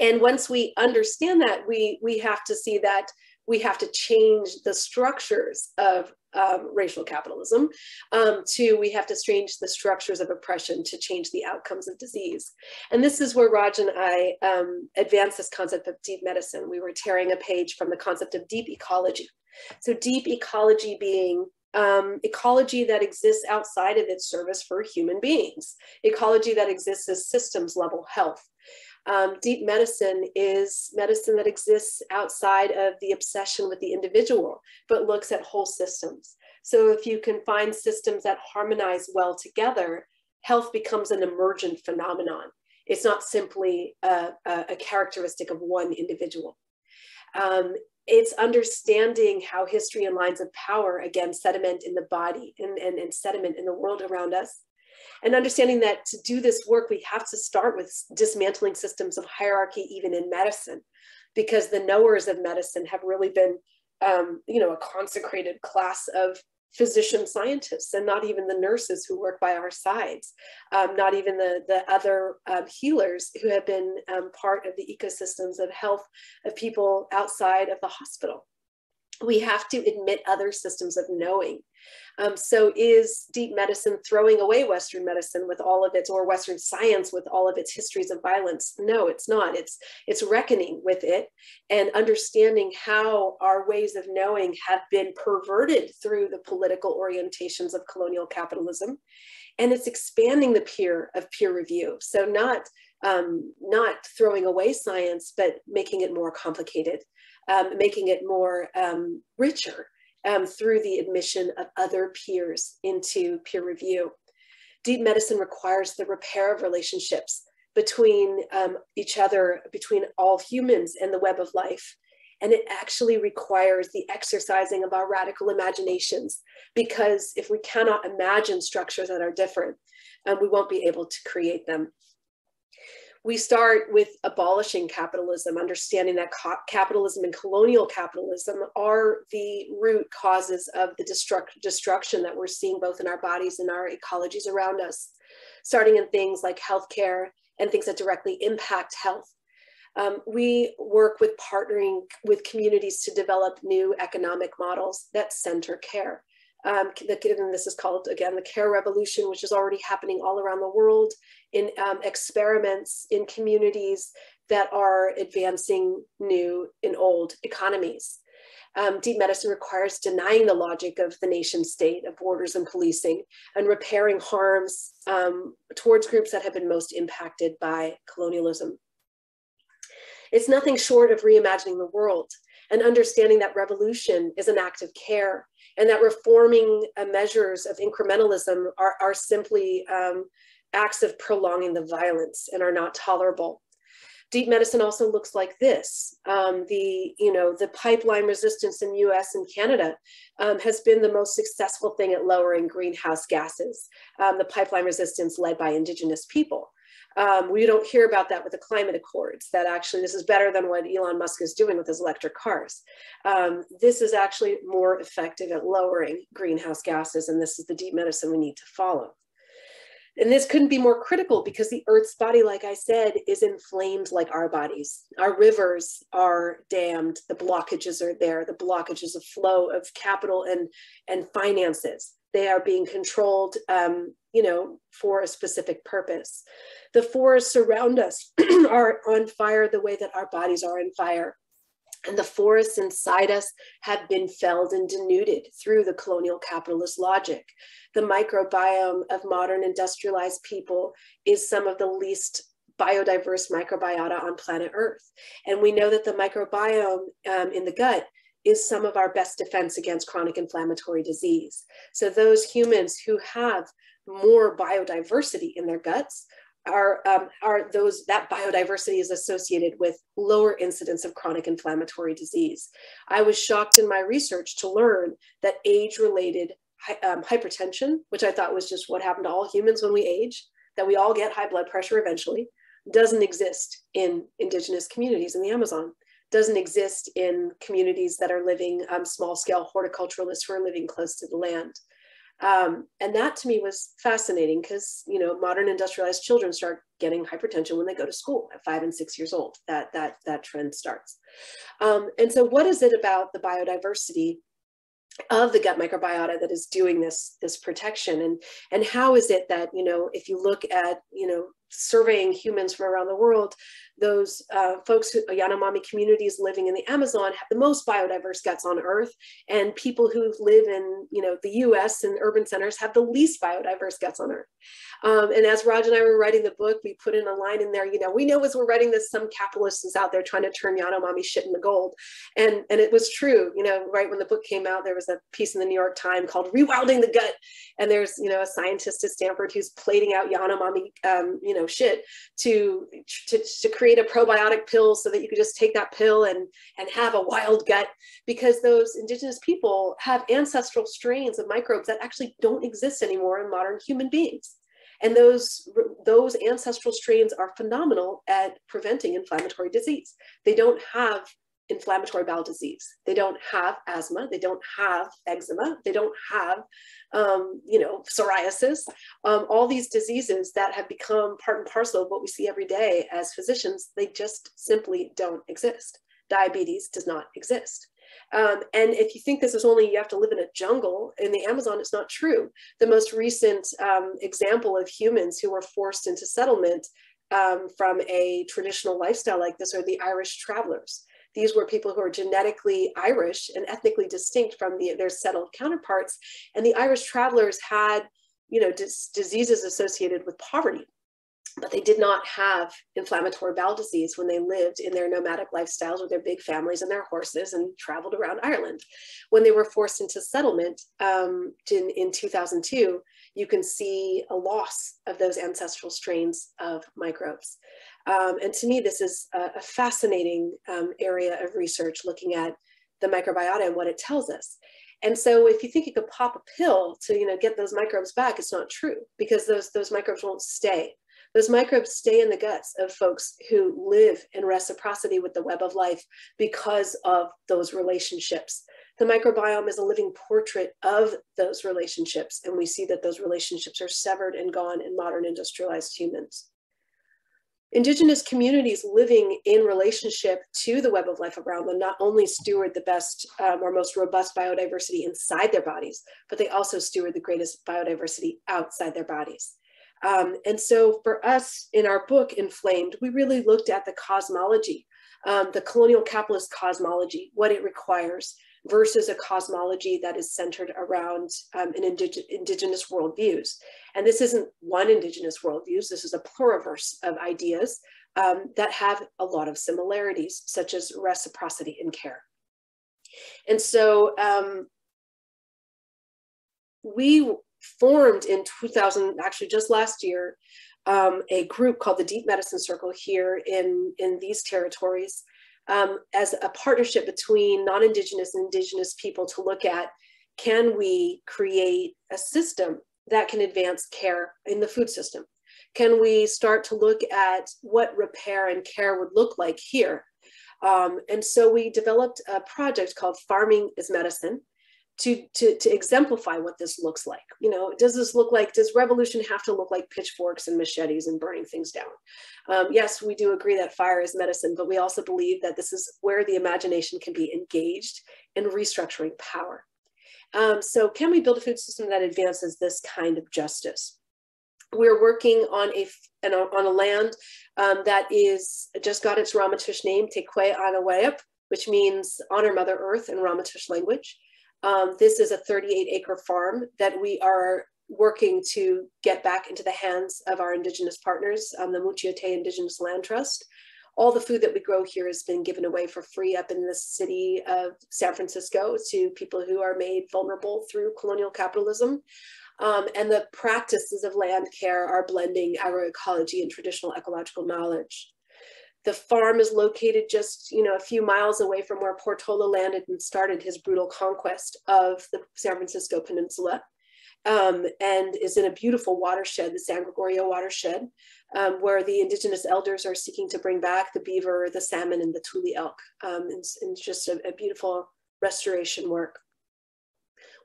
And once we understand that, we, we have to see that we have to change the structures of um, racial capitalism um, to we have to change the structures of oppression to change the outcomes of disease. And this is where Raj and I um, advanced this concept of deep medicine. We were tearing a page from the concept of deep ecology. So deep ecology being um, ecology that exists outside of its service for human beings, ecology that exists as systems level health. Um, deep medicine is medicine that exists outside of the obsession with the individual, but looks at whole systems. So if you can find systems that harmonize well together, health becomes an emergent phenomenon. It's not simply a, a, a characteristic of one individual. Um, it's understanding how history and lines of power again sediment in the body and, and, and sediment in the world around us. And understanding that to do this work we have to start with dismantling systems of hierarchy even in medicine because the knowers of medicine have really been um, you know a consecrated class of physician scientists and not even the nurses who work by our sides, um, not even the, the other um, healers who have been um, part of the ecosystems of health of people outside of the hospital we have to admit other systems of knowing. Um, so is deep medicine throwing away Western medicine with all of its, or Western science with all of its histories of violence? No, it's not. It's, it's reckoning with it and understanding how our ways of knowing have been perverted through the political orientations of colonial capitalism. And it's expanding the peer of peer review. So not, um, not throwing away science, but making it more complicated um, making it more um, richer um, through the admission of other peers into peer review. Deep medicine requires the repair of relationships between um, each other, between all humans and the web of life. And it actually requires the exercising of our radical imaginations because if we cannot imagine structures that are different, um, we won't be able to create them we start with abolishing capitalism, understanding that capitalism and colonial capitalism are the root causes of the destruct destruction that we're seeing both in our bodies and our ecologies around us, starting in things like healthcare and things that directly impact health. Um, we work with partnering with communities to develop new economic models that center care. Um, and this is called, again, the care revolution, which is already happening all around the world in um, experiments in communities that are advancing new and old economies. Um, deep medicine requires denying the logic of the nation state, of borders and policing, and repairing harms um, towards groups that have been most impacted by colonialism. It's nothing short of reimagining the world and understanding that revolution is an act of care and that reforming uh, measures of incrementalism are, are simply um, acts of prolonging the violence and are not tolerable. Deep medicine also looks like this. Um, the, you know, the pipeline resistance in US and Canada um, has been the most successful thing at lowering greenhouse gases. Um, the pipeline resistance led by indigenous people. Um, we don't hear about that with the climate accords, that actually this is better than what Elon Musk is doing with his electric cars. Um, this is actually more effective at lowering greenhouse gases, and this is the deep medicine we need to follow. And this couldn't be more critical because the Earth's body, like I said, is inflamed like our bodies. Our rivers are dammed, the blockages are there, the blockages of flow of capital and, and finances. They are being controlled, um, you know, for a specific purpose. The forests around us are on fire the way that our bodies are on fire. And the forests inside us have been felled and denuded through the colonial capitalist logic. The microbiome of modern industrialized people is some of the least biodiverse microbiota on planet Earth. And we know that the microbiome um, in the gut is some of our best defense against chronic inflammatory disease. So those humans who have more biodiversity in their guts are, um, are those that biodiversity is associated with lower incidence of chronic inflammatory disease. I was shocked in my research to learn that age-related um, hypertension, which I thought was just what happened to all humans when we age, that we all get high blood pressure eventually, doesn't exist in indigenous communities in the Amazon, doesn't exist in communities that are living um, small scale horticulturalists who are living close to the land. Um, and that to me was fascinating because you know modern industrialized children start getting hypertension when they go to school at five and six years old. That that that trend starts. Um, and so, what is it about the biodiversity of the gut microbiota that is doing this this protection and and how is it that you know if you look at you know surveying humans from around the world those uh, folks, who, Yanomami communities living in the Amazon have the most biodiverse guts on earth. And people who live in, you know, the US and urban centers have the least biodiverse guts on earth. Um, and as Raj and I were writing the book, we put in a line in there, you know, we know as we're writing this, some capitalist is out there trying to turn Yanomami shit into gold. And, and it was true, you know, right when the book came out, there was a piece in the New York Times called Rewilding the Gut. And there's, you know, a scientist at Stanford who's plating out Yanomami, um, you know, shit to, to, to create create a probiotic pill so that you could just take that pill and, and have a wild gut because those indigenous people have ancestral strains of microbes that actually don't exist anymore in modern human beings. And those, those ancestral strains are phenomenal at preventing inflammatory disease. They don't have inflammatory bowel disease. They don't have asthma. They don't have eczema. They don't have, um, you know, psoriasis. Um, all these diseases that have become part and parcel of what we see every day as physicians, they just simply don't exist. Diabetes does not exist. Um, and if you think this is only you have to live in a jungle in the Amazon, it's not true. The most recent um, example of humans who were forced into settlement um, from a traditional lifestyle like this are the Irish travelers. These were people who are genetically Irish and ethnically distinct from the, their settled counterparts. And the Irish travelers had, you know, dis diseases associated with poverty, but they did not have inflammatory bowel disease when they lived in their nomadic lifestyles with their big families and their horses and traveled around Ireland. When they were forced into settlement um, in, in 2002, you can see a loss of those ancestral strains of microbes. Um, and to me, this is a, a fascinating um, area of research looking at the microbiota and what it tells us. And so if you think you could pop a pill to you know, get those microbes back, it's not true because those, those microbes won't stay. Those microbes stay in the guts of folks who live in reciprocity with the web of life because of those relationships. The microbiome is a living portrait of those relationships, and we see that those relationships are severed and gone in modern industrialized humans. Indigenous communities living in relationship to the web of life around them not only steward the best um, or most robust biodiversity inside their bodies, but they also steward the greatest biodiversity outside their bodies. Um, and so for us in our book, Inflamed, we really looked at the cosmology, um, the colonial capitalist cosmology, what it requires, versus a cosmology that is centered around um, an indig indigenous worldviews. And this isn't one indigenous worldviews, this is a pluriverse of ideas um, that have a lot of similarities, such as reciprocity and care. And so um, we formed in 2000, actually just last year, um, a group called the Deep Medicine Circle here in, in these territories um, as a partnership between non-Indigenous and Indigenous people to look at, can we create a system that can advance care in the food system? can we start to look at what repair and care would look like here? Um, and so we developed a project called Farming is Medicine to, to, to exemplify what this looks like. You know, does this look like, does revolution have to look like pitchforks and machetes and burning things down? Um, yes, we do agree that fire is medicine, but we also believe that this is where the imagination can be engaged in restructuring power. Um, so can we build a food system that advances this kind of justice? We're working on a on a land um, that is just got its Ramaytush name, Tekwe Anawayap, which means honor Mother Earth in Ramaytush language. Um, this is a 38 acre farm that we are working to get back into the hands of our Indigenous partners, um, the Mootiote Indigenous Land Trust. All the food that we grow here has been given away for free up in the city of San Francisco to people who are made vulnerable through colonial capitalism. Um, and the practices of land care are blending agroecology and traditional ecological knowledge. The farm is located just, you know, a few miles away from where Portola landed and started his brutal conquest of the San Francisco Peninsula. Um, and is in a beautiful watershed, the San Gregorio watershed, um, where the indigenous elders are seeking to bring back the beaver, the salmon, and the tule elk. Um, and, and just a, a beautiful restoration work.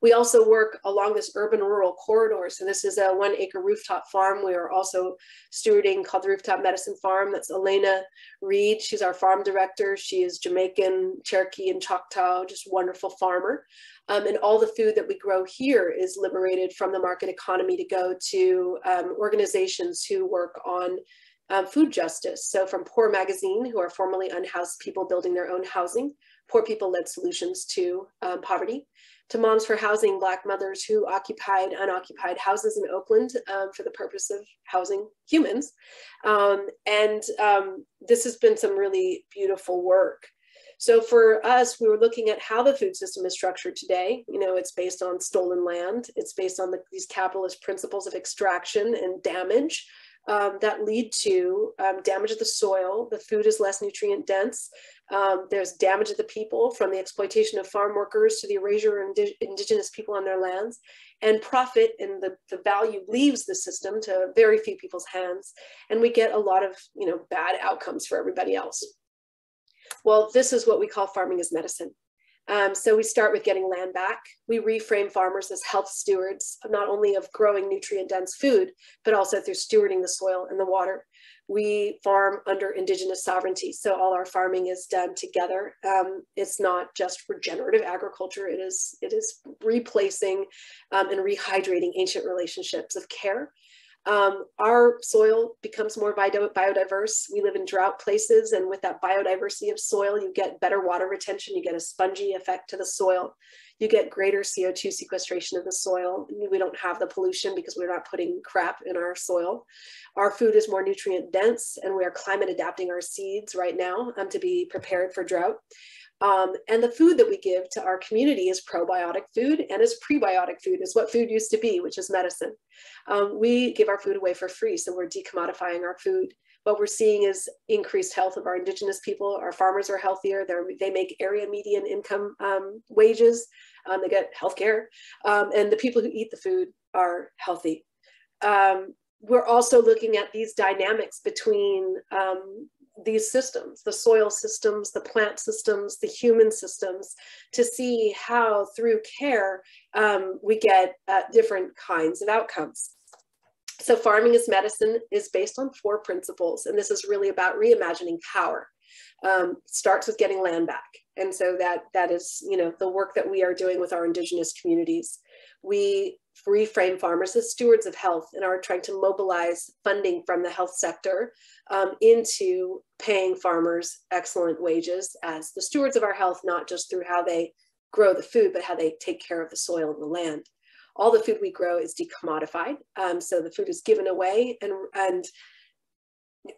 We also work along this urban rural corridor. So this is a one acre rooftop farm. We are also stewarding called the Rooftop Medicine Farm. That's Elena Reed. She's our farm director. She is Jamaican, Cherokee, and Choctaw, just wonderful farmer. Um, and all the food that we grow here is liberated from the market economy to go to um, organizations who work on um, food justice. So from Poor Magazine, who are formerly unhoused people building their own housing, poor people led solutions to um, poverty to Moms for Housing, Black mothers who occupied unoccupied houses in Oakland um, for the purpose of housing humans. Um, and um, this has been some really beautiful work. So for us, we were looking at how the food system is structured today. You know, it's based on stolen land. It's based on the, these capitalist principles of extraction and damage um, that lead to um, damage of the soil. The food is less nutrient dense. Um, there's damage of the people from the exploitation of farm workers to the erasure of indi indigenous people on their lands. And profit and the, the value leaves the system to very few people's hands. And we get a lot of you know, bad outcomes for everybody else. Well, this is what we call farming as medicine. Um, so we start with getting land back. We reframe farmers as health stewards, not only of growing nutrient dense food, but also through stewarding the soil and the water. We farm under indigenous sovereignty. So all our farming is done together. Um, it's not just regenerative agriculture. It is, it is replacing um, and rehydrating ancient relationships of care um, our soil becomes more biodiverse. We live in drought places, and with that biodiversity of soil, you get better water retention, you get a spongy effect to the soil, you get greater CO2 sequestration of the soil. We don't have the pollution because we're not putting crap in our soil. Our food is more nutrient dense, and we are climate adapting our seeds right now um, to be prepared for drought. Um, and the food that we give to our community is probiotic food and is prebiotic food, is what food used to be, which is medicine. Um, we give our food away for free, so we're decommodifying our food. What we're seeing is increased health of our indigenous people. Our farmers are healthier. They're, they make area median income um, wages. Um, they get health care. Um, and the people who eat the food are healthy um, we're also looking at these dynamics between um, these systems, the soil systems, the plant systems, the human systems, to see how through care um, we get uh, different kinds of outcomes. So farming as medicine is based on four principles, and this is really about reimagining power. Um, starts with getting land back. And so that, that is, you know, the work that we are doing with our indigenous communities. We reframe farmers as stewards of health and are trying to mobilize funding from the health sector um, into paying farmers excellent wages as the stewards of our health, not just through how they grow the food, but how they take care of the soil and the land. All the food we grow is decommodified. Um, so the food is given away and, and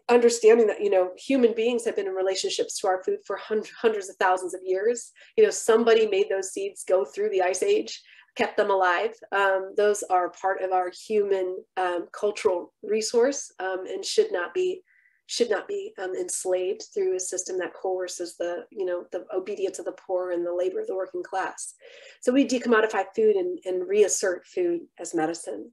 understanding that, you know, human beings have been in relationships to our food for hundreds of thousands of years. You know, somebody made those seeds go through the ice age kept them alive. Um, those are part of our human um, cultural resource um, and should not be should not be um, enslaved through a system that coerces the you know the obedience of the poor and the labor of the working class. So we decommodify food and, and reassert food as medicine.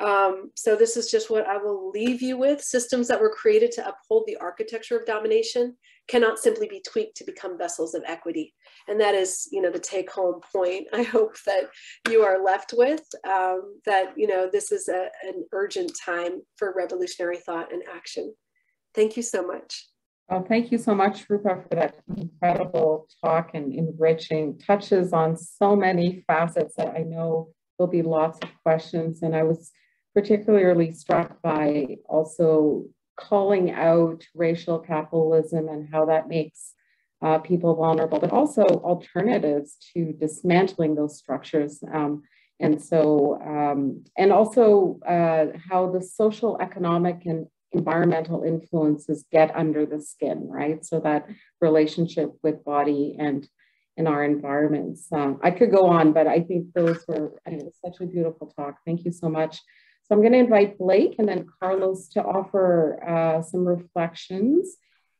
Um, so this is just what I will leave you with. Systems that were created to uphold the architecture of domination cannot simply be tweaked to become vessels of equity. And that is, you know, the take home point I hope that you are left with, um, that, you know, this is a, an urgent time for revolutionary thought and action. Thank you so much. Well, thank you so much, Rupa, for that incredible talk and enriching touches on so many facets that I know there'll be lots of questions. And I was particularly struck by also calling out racial capitalism and how that makes uh, people vulnerable, but also alternatives to dismantling those structures. Um, and so, um, and also uh, how the social, economic, and environmental influences get under the skin, right? So that relationship with body and in our environments. Um, I could go on, but I think those were it was such a beautiful talk. Thank you so much. So I'm going to invite Blake and then Carlos to offer uh, some reflections.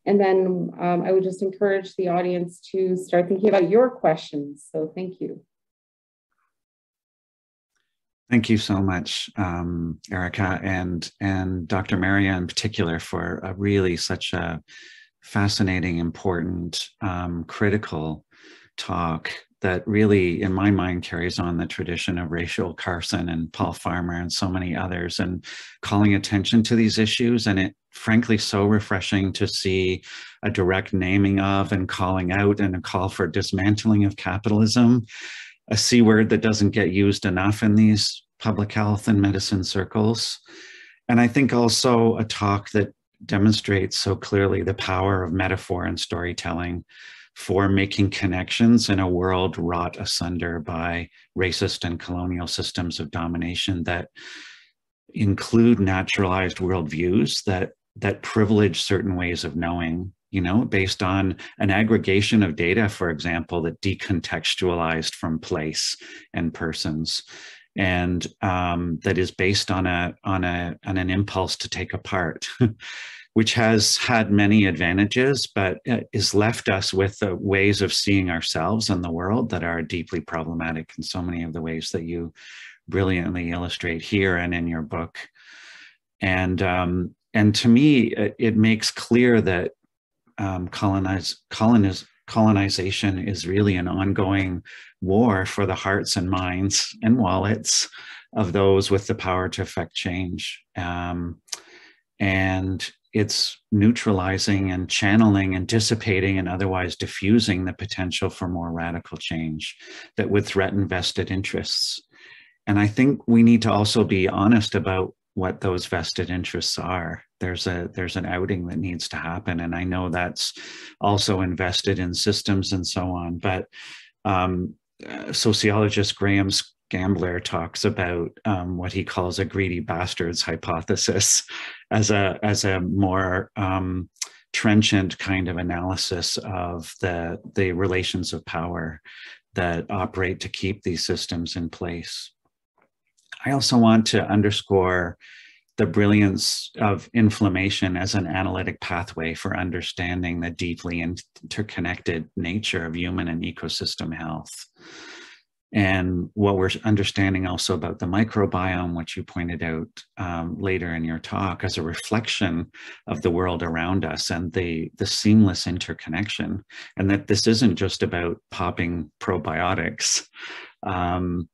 And then um, I would just encourage the audience to start thinking about your questions. So thank you. Thank you so much, um, Erica, and and Dr. Marya in particular for a really such a fascinating, important, um, critical talk that really, in my mind, carries on the tradition of Rachel Carson and Paul Farmer and so many others, and calling attention to these issues. And it, frankly, so refreshing to see a direct naming of and calling out and a call for dismantling of capitalism, a C word that doesn't get used enough in these public health and medicine circles. And I think also a talk that demonstrates so clearly the power of metaphor and storytelling for making connections in a world wrought asunder by racist and colonial systems of domination that include naturalized worldviews that that privilege certain ways of knowing you know based on an aggregation of data for example that decontextualized from place and persons. And um, that is based on a on a on an impulse to take apart which has had many advantages, but has left us with uh, ways of seeing ourselves and the world that are deeply problematic in so many of the ways that you brilliantly illustrate here and in your book. And um, and to me, it, it, makes clear that um, colonize, coloniz, colonization is really an ongoing war for the hearts and minds and wallets of those with the power to affect change. Um, and it's neutralizing and channeling and dissipating and otherwise diffusing the potential for more radical change that would threaten vested interests. And I think we need to also be honest about what those vested interests are. There's a there's an outing that needs to happen, and I know that's also invested in systems and so on. But um, uh, sociologist Graham Scambler talks about um, what he calls a greedy bastards hypothesis as a as a more um, trenchant kind of analysis of the the relations of power that operate to keep these systems in place. I also want to underscore the brilliance of inflammation as an analytic pathway for understanding the deeply interconnected nature of human and ecosystem health. And what we're understanding also about the microbiome, which you pointed out um, later in your talk, as a reflection of the world around us and the, the seamless interconnection, and that this isn't just about popping probiotics. Um,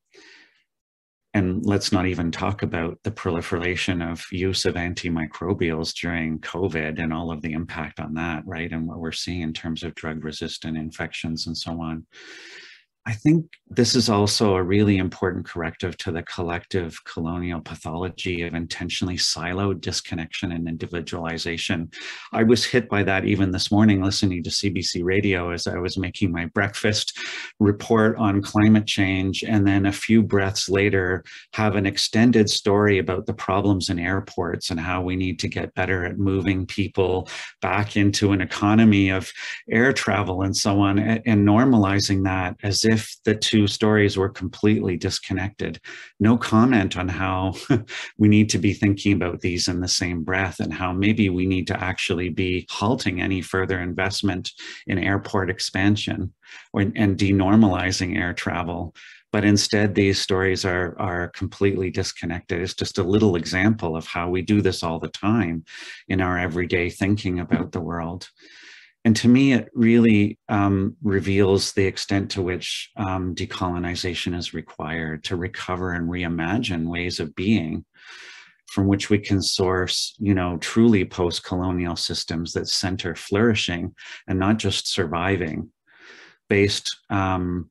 and let's not even talk about the proliferation of use of antimicrobials during COVID and all of the impact on that, right? And what we're seeing in terms of drug resistant infections and so on. I think this is also a really important corrective to the collective colonial pathology of intentionally siloed disconnection and individualization. I was hit by that even this morning listening to CBC radio as I was making my breakfast report on climate change. And then a few breaths later, have an extended story about the problems in airports and how we need to get better at moving people back into an economy of air travel and so on, and normalizing that as if the two stories were completely disconnected. No comment on how we need to be thinking about these in the same breath and how maybe we need to actually be halting any further investment in airport expansion or, and denormalizing air travel. But instead these stories are are completely disconnected. It's just a little example of how we do this all the time in our everyday thinking about the world and to me it really um, reveals the extent to which um, decolonization is required to recover and reimagine ways of being from which we can source, you know, truly post-colonial systems that center flourishing and not just surviving based um,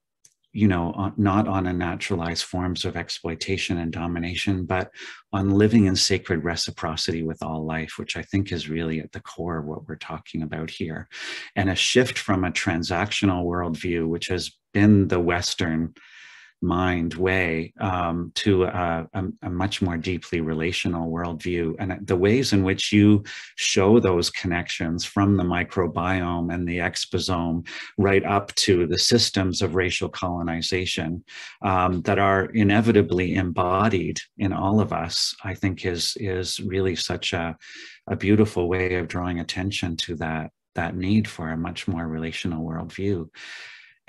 you know, uh, not on naturalized forms of exploitation and domination, but on living in sacred reciprocity with all life, which I think is really at the core of what we're talking about here. And a shift from a transactional worldview, which has been the Western mind way um, to a, a, a, much more deeply relational worldview. And the ways in which you show those connections from the microbiome and the exposome right up to the systems of racial colonization um, that are inevitably embodied in all of us, I think is, is really such a, a beautiful way of drawing attention to that, that need for a much more relational worldview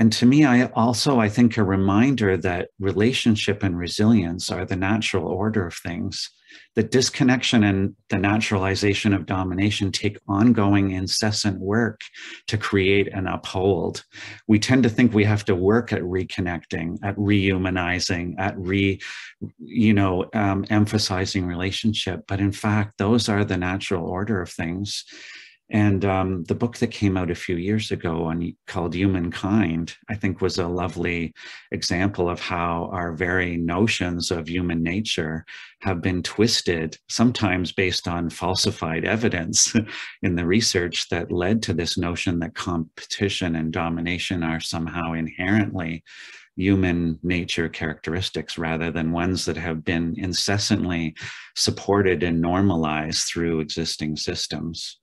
and to me i also i think a reminder that relationship and resilience are the natural order of things. That disconnection and the naturalization of domination take ongoing incessant work to create and uphold. We tend to think we have to work at reconnecting at rehumanizing at re you know um, emphasizing relationship. But in fact those are the natural order of things and um, the book that came out a few years ago on, called Humankind, I think was a lovely example of how our very notions of human nature have been twisted, sometimes based on falsified evidence in the research that led to this notion that competition and domination are somehow inherently human nature characteristics rather than ones that have been incessantly supported and normalized through existing systems.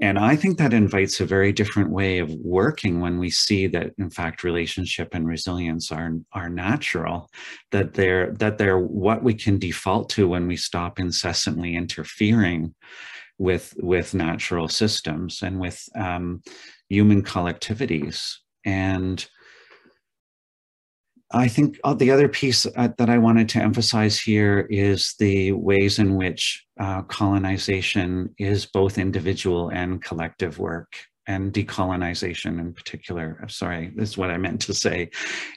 And I think that invites a very different way of working when we see that, in fact, relationship and resilience are, are natural, that they're, that they're what we can default to when we stop incessantly interfering with, with natural systems and with um, human collectivities. And I think uh, the other piece uh, that I wanted to emphasize here is the ways in which uh, colonization is both individual and collective work and decolonization in particular. Sorry, this is what I meant to say.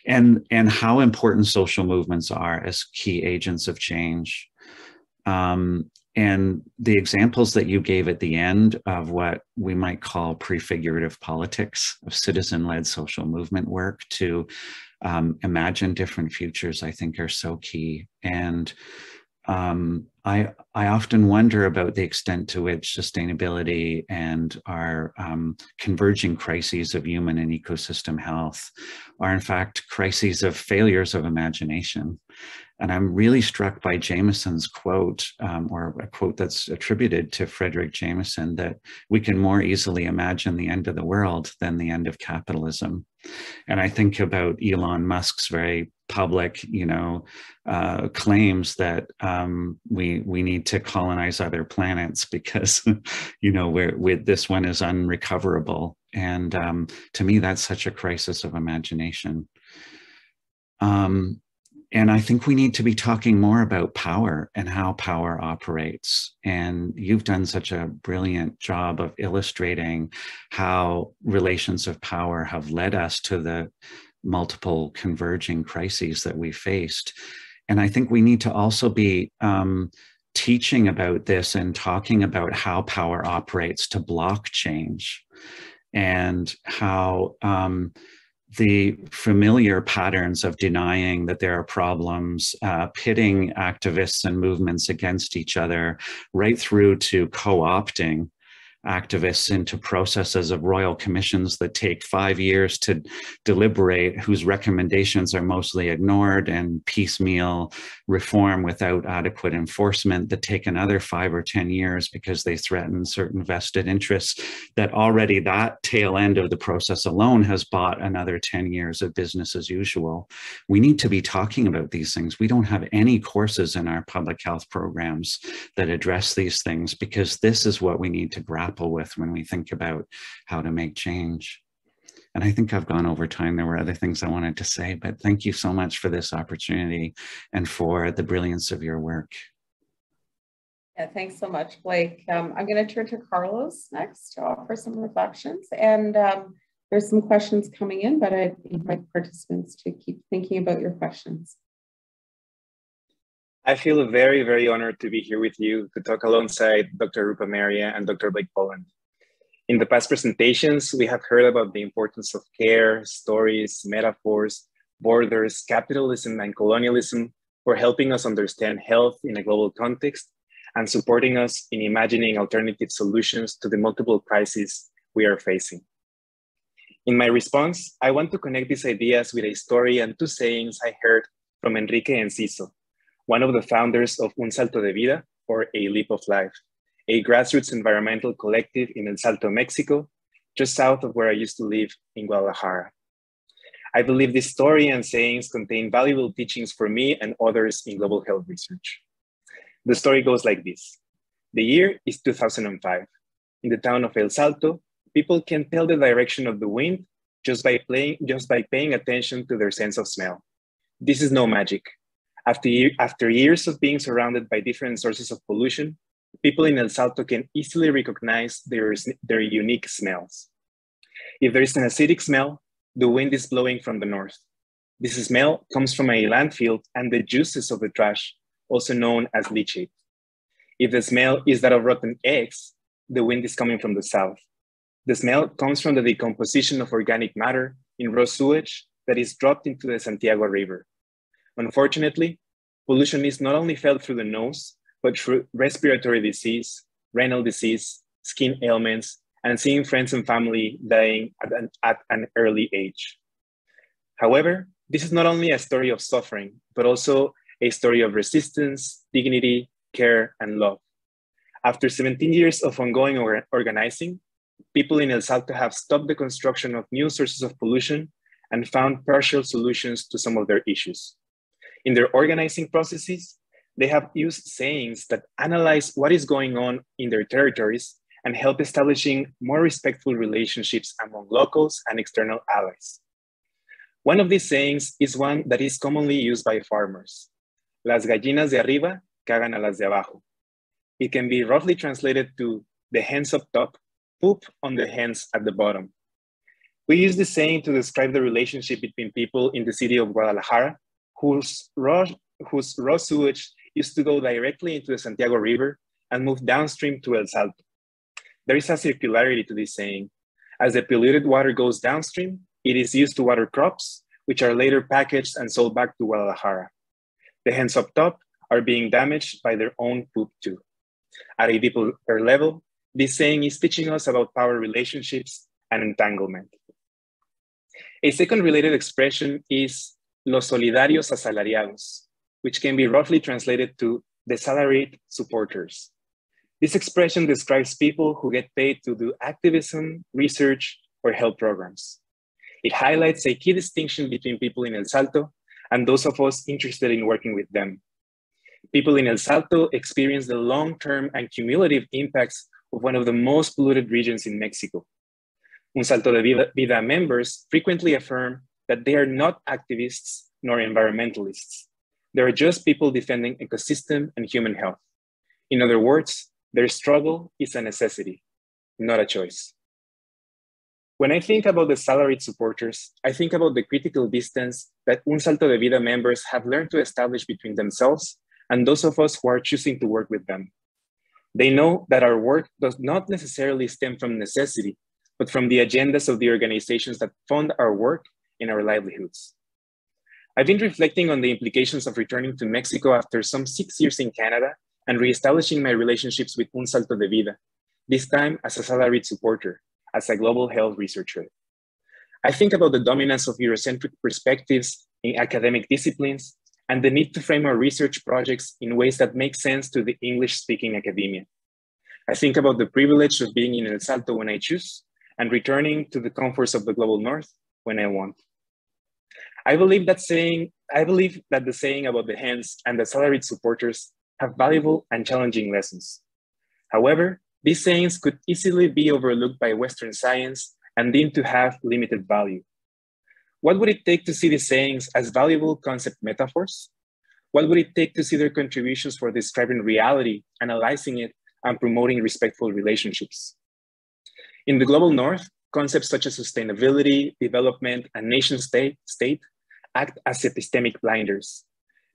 And, and how important social movements are as key agents of change. Um, and the examples that you gave at the end of what we might call prefigurative politics of citizen-led social movement work to um, imagine different futures, I think are so key. And um, I, I often wonder about the extent to which sustainability and our um, converging crises of human and ecosystem health are in fact crises of failures of imagination. And I'm really struck by Jameson's quote, um, or a quote that's attributed to Fredric Jameson, that we can more easily imagine the end of the world than the end of capitalism. And I think about Elon Musk's very public, you know, uh, claims that um, we we need to colonize other planets because, you know, we're, with this one is unrecoverable. And um, to me, that's such a crisis of imagination. Um, and I think we need to be talking more about power and how power operates. And you've done such a brilliant job of illustrating how relations of power have led us to the multiple converging crises that we faced. And I think we need to also be um, teaching about this and talking about how power operates to block change and how um, the familiar patterns of denying that there are problems, uh, pitting activists and movements against each other, right through to co opting activists into processes of royal commissions that take five years to deliberate, whose recommendations are mostly ignored, and piecemeal reform without adequate enforcement that take another five or 10 years because they threaten certain vested interests, that already that tail end of the process alone has bought another 10 years of business as usual. We need to be talking about these things. We don't have any courses in our public health programs that address these things because this is what we need to grapple grapple with when we think about how to make change. and I think I've gone over time. There were other things I wanted to say, but thank you so much for this opportunity and for the brilliance of your work. Yeah, thanks so much, Blake. Um, I'm going to turn to Carlos next to offer some reflections. And um, there's some questions coming in, but I invite participants to keep thinking about your questions. I feel very, very honored to be here with you to talk alongside Dr. Rupa Marya and Dr. Blake Poland. In the past presentations, we have heard about the importance of care, stories, metaphors, borders, capitalism, and colonialism for helping us understand health in a global context and supporting us in imagining alternative solutions to the multiple crises we are facing. In my response, I want to connect these ideas with a story and two sayings I heard from Enrique Enciso, one of the founders of Un Salto de Vida, or A Leap of Life, a grassroots environmental collective in El Salto, Mexico, just south of where I used to live in Guadalajara. I believe this story and sayings contain valuable teachings for me and others in global health research. The story goes like this. The year is 2005. In the town of El Salto, people can tell the direction of the wind just by, playing, just by paying attention to their sense of smell. This is no magic. After, after years of being surrounded by different sources of pollution, people in El Salto can easily recognize their, their unique smells. If there is an acidic smell, the wind is blowing from the north. This smell comes from a landfill and the juices of the trash, also known as leachate. If the smell is that of rotten eggs, the wind is coming from the south. The smell comes from the decomposition of organic matter in raw sewage that is dropped into the Santiago River. Unfortunately, pollution is not only felt through the nose, but through respiratory disease, renal disease, skin ailments, and seeing friends and family dying at an, at an early age. However, this is not only a story of suffering, but also a story of resistance, dignity, care, and love. After 17 years of ongoing or organizing, people in El Salto have stopped the construction of new sources of pollution and found partial solutions to some of their issues. In their organizing processes, they have used sayings that analyze what is going on in their territories and help establishing more respectful relationships among locals and external allies. One of these sayings is one that is commonly used by farmers. Las gallinas de arriba cagan a las de abajo. It can be roughly translated to the hens up top poop on the hens at the bottom. We use this saying to describe the relationship between people in the city of Guadalajara whose raw, whose raw sewage used to go directly into the Santiago River and move downstream to El Salto. There is a circularity to this saying. As the polluted water goes downstream, it is used to water crops, which are later packaged and sold back to Guadalajara. The hens up top are being damaged by their own poop too. At a deeper level, this saying is teaching us about power relationships and entanglement. A second related expression is los solidarios asalariados, which can be roughly translated to the salaried supporters. This expression describes people who get paid to do activism, research, or health programs. It highlights a key distinction between people in El Salto and those of us interested in working with them. People in El Salto experience the long-term and cumulative impacts of one of the most polluted regions in Mexico. Un Salto de Vida, Vida members frequently affirm that they are not activists nor environmentalists, they are just people defending ecosystem and human health. In other words, their struggle is a necessity, not a choice. When I think about the salaried supporters, I think about the critical distance that Un Salto de Vida members have learned to establish between themselves and those of us who are choosing to work with them. They know that our work does not necessarily stem from necessity, but from the agendas of the organizations that fund our work and our livelihoods. I've been reflecting on the implications of returning to Mexico after some six years in Canada and reestablishing my relationships with Un Salto de Vida, this time as a salaried supporter, as a global health researcher. I think about the dominance of Eurocentric perspectives in academic disciplines and the need to frame our research projects in ways that make sense to the English-speaking academia. I think about the privilege of being in El Salto when I choose and returning to the comforts of the global north when I want. I believe that saying, I believe that the saying about the hands and the salaried supporters have valuable and challenging lessons. However, these sayings could easily be overlooked by Western science and deemed to have limited value. What would it take to see these sayings as valuable concept metaphors? What would it take to see their contributions for describing reality, analyzing it, and promoting respectful relationships? In the global north, concepts such as sustainability, development, and nation state, state act as epistemic blinders.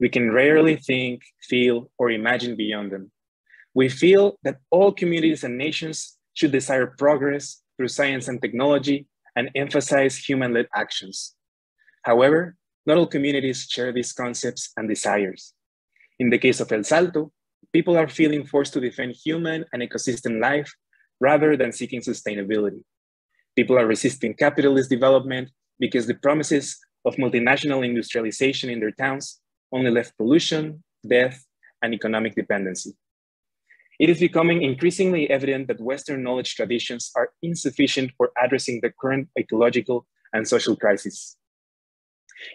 We can rarely think, feel, or imagine beyond them. We feel that all communities and nations should desire progress through science and technology and emphasize human-led actions. However, not all communities share these concepts and desires. In the case of El Salto, people are feeling forced to defend human and ecosystem life rather than seeking sustainability. People are resisting capitalist development because the promises of multinational industrialization in their towns only left pollution, death, and economic dependency. It is becoming increasingly evident that Western knowledge traditions are insufficient for addressing the current ecological and social crisis.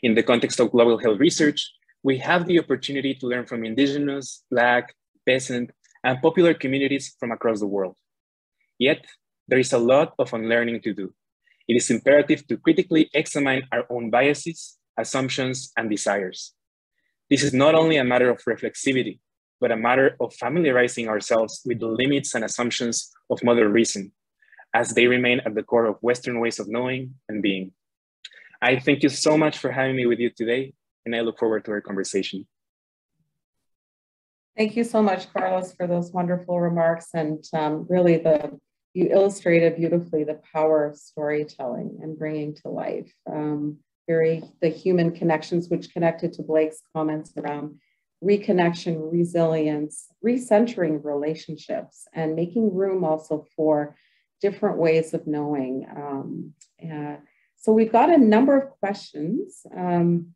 In the context of global health research, we have the opportunity to learn from indigenous, Black, peasant, and popular communities from across the world. Yet, there is a lot of unlearning to do. It is imperative to critically examine our own biases, assumptions, and desires. This is not only a matter of reflexivity, but a matter of familiarizing ourselves with the limits and assumptions of modern reason, as they remain at the core of Western ways of knowing and being. I thank you so much for having me with you today, and I look forward to our conversation. Thank you so much, Carlos, for those wonderful remarks and um, really the you illustrated beautifully the power of storytelling and bringing to life um, very the human connections, which connected to Blake's comments around reconnection, resilience, recentering relationships, and making room also for different ways of knowing. Um, uh, so we've got a number of questions. Um,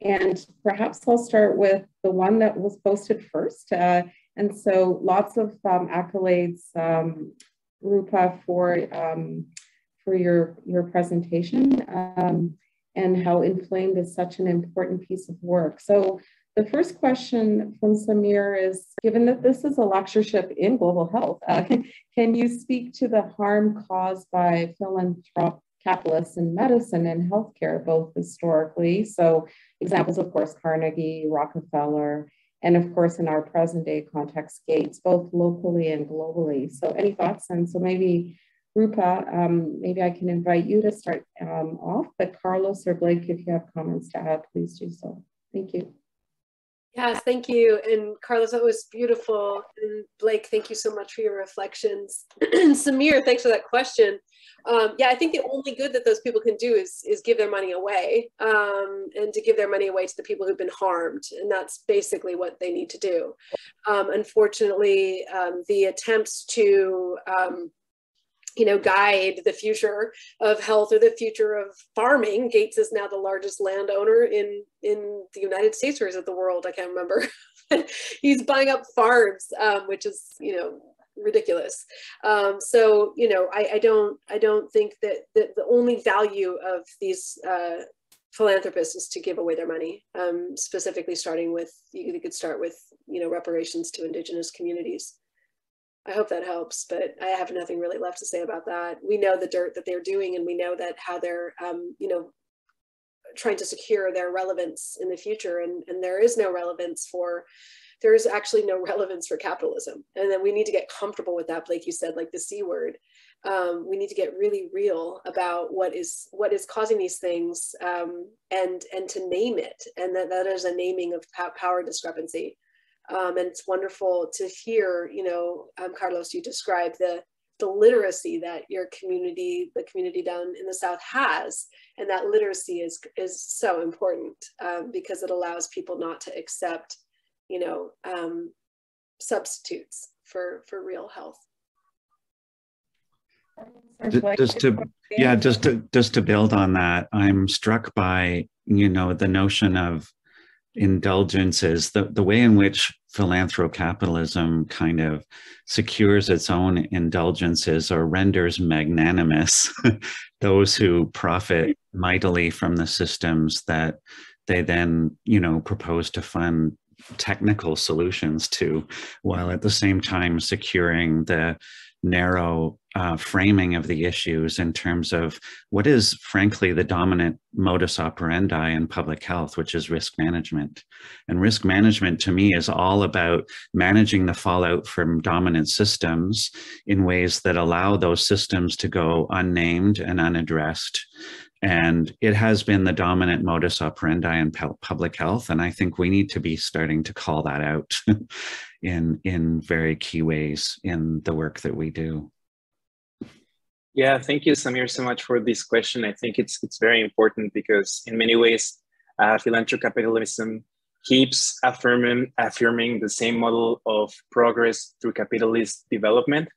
and perhaps I'll start with the one that was posted first. Uh, and so lots of um, accolades, um, Rupa, for, um, for your, your presentation um, and how Inflamed is such an important piece of work. So the first question from Samir is, given that this is a lectureship in global health, uh, can, you speak to the harm caused by philanthropic capitalists in medicine and healthcare, both historically. So examples, of course, Carnegie, Rockefeller, and of course, in our present day context, Gates, both locally and globally. So any thoughts? And so maybe Rupa, um, maybe I can invite you to start um, off, but Carlos or Blake, if you have comments to add, please do so. Thank you. Yes, thank you. And Carlos, that was beautiful. And Blake, thank you so much for your reflections. And Samir, thanks for that question. Um, yeah, I think the only good that those people can do is is give their money away um, and to give their money away to the people who've been harmed. And that's basically what they need to do. Um, unfortunately, um, the attempts to um, you know, guide the future of health or the future of farming. Gates is now the largest landowner in in the United States or is it the world? I can't remember. He's buying up farms, um, which is you know ridiculous. Um, so you know, I, I, don't I don't think that, that the only value of these uh, philanthropists is to give away their money. Um, specifically, starting with you, you could start with you know reparations to indigenous communities. I hope that helps, but I have nothing really left to say about that. We know the dirt that they're doing, and we know that how they're, um, you know, trying to secure their relevance in the future, and and there is no relevance for, there is actually no relevance for capitalism, and then we need to get comfortable with that. Blake, you said like the c word. Um, we need to get really real about what is what is causing these things, um, and and to name it, and that that is a naming of power discrepancy. Um, and it's wonderful to hear, you know, um, Carlos, you describe the the literacy that your community, the community down in the South has, and that literacy is is so important um, because it allows people not to accept, you know, um, substitutes for for real health. Just to yeah, just to just to build on that, I'm struck by you know the notion of indulgences, the, the way in which philanthrocapitalism kind of secures its own indulgences or renders magnanimous those who profit mightily from the systems that they then, you know, propose to fund technical solutions to, while at the same time securing the narrow uh, framing of the issues in terms of what is, frankly, the dominant modus operandi in public health, which is risk management. And risk management to me is all about managing the fallout from dominant systems in ways that allow those systems to go unnamed and unaddressed. And it has been the dominant modus operandi in public health. And I think we need to be starting to call that out in, in very key ways in the work that we do. Yeah, thank you, Samir, so much for this question. I think it's it's very important because in many ways, uh, philanthropic capitalism keeps affirming affirming the same model of progress through capitalist development,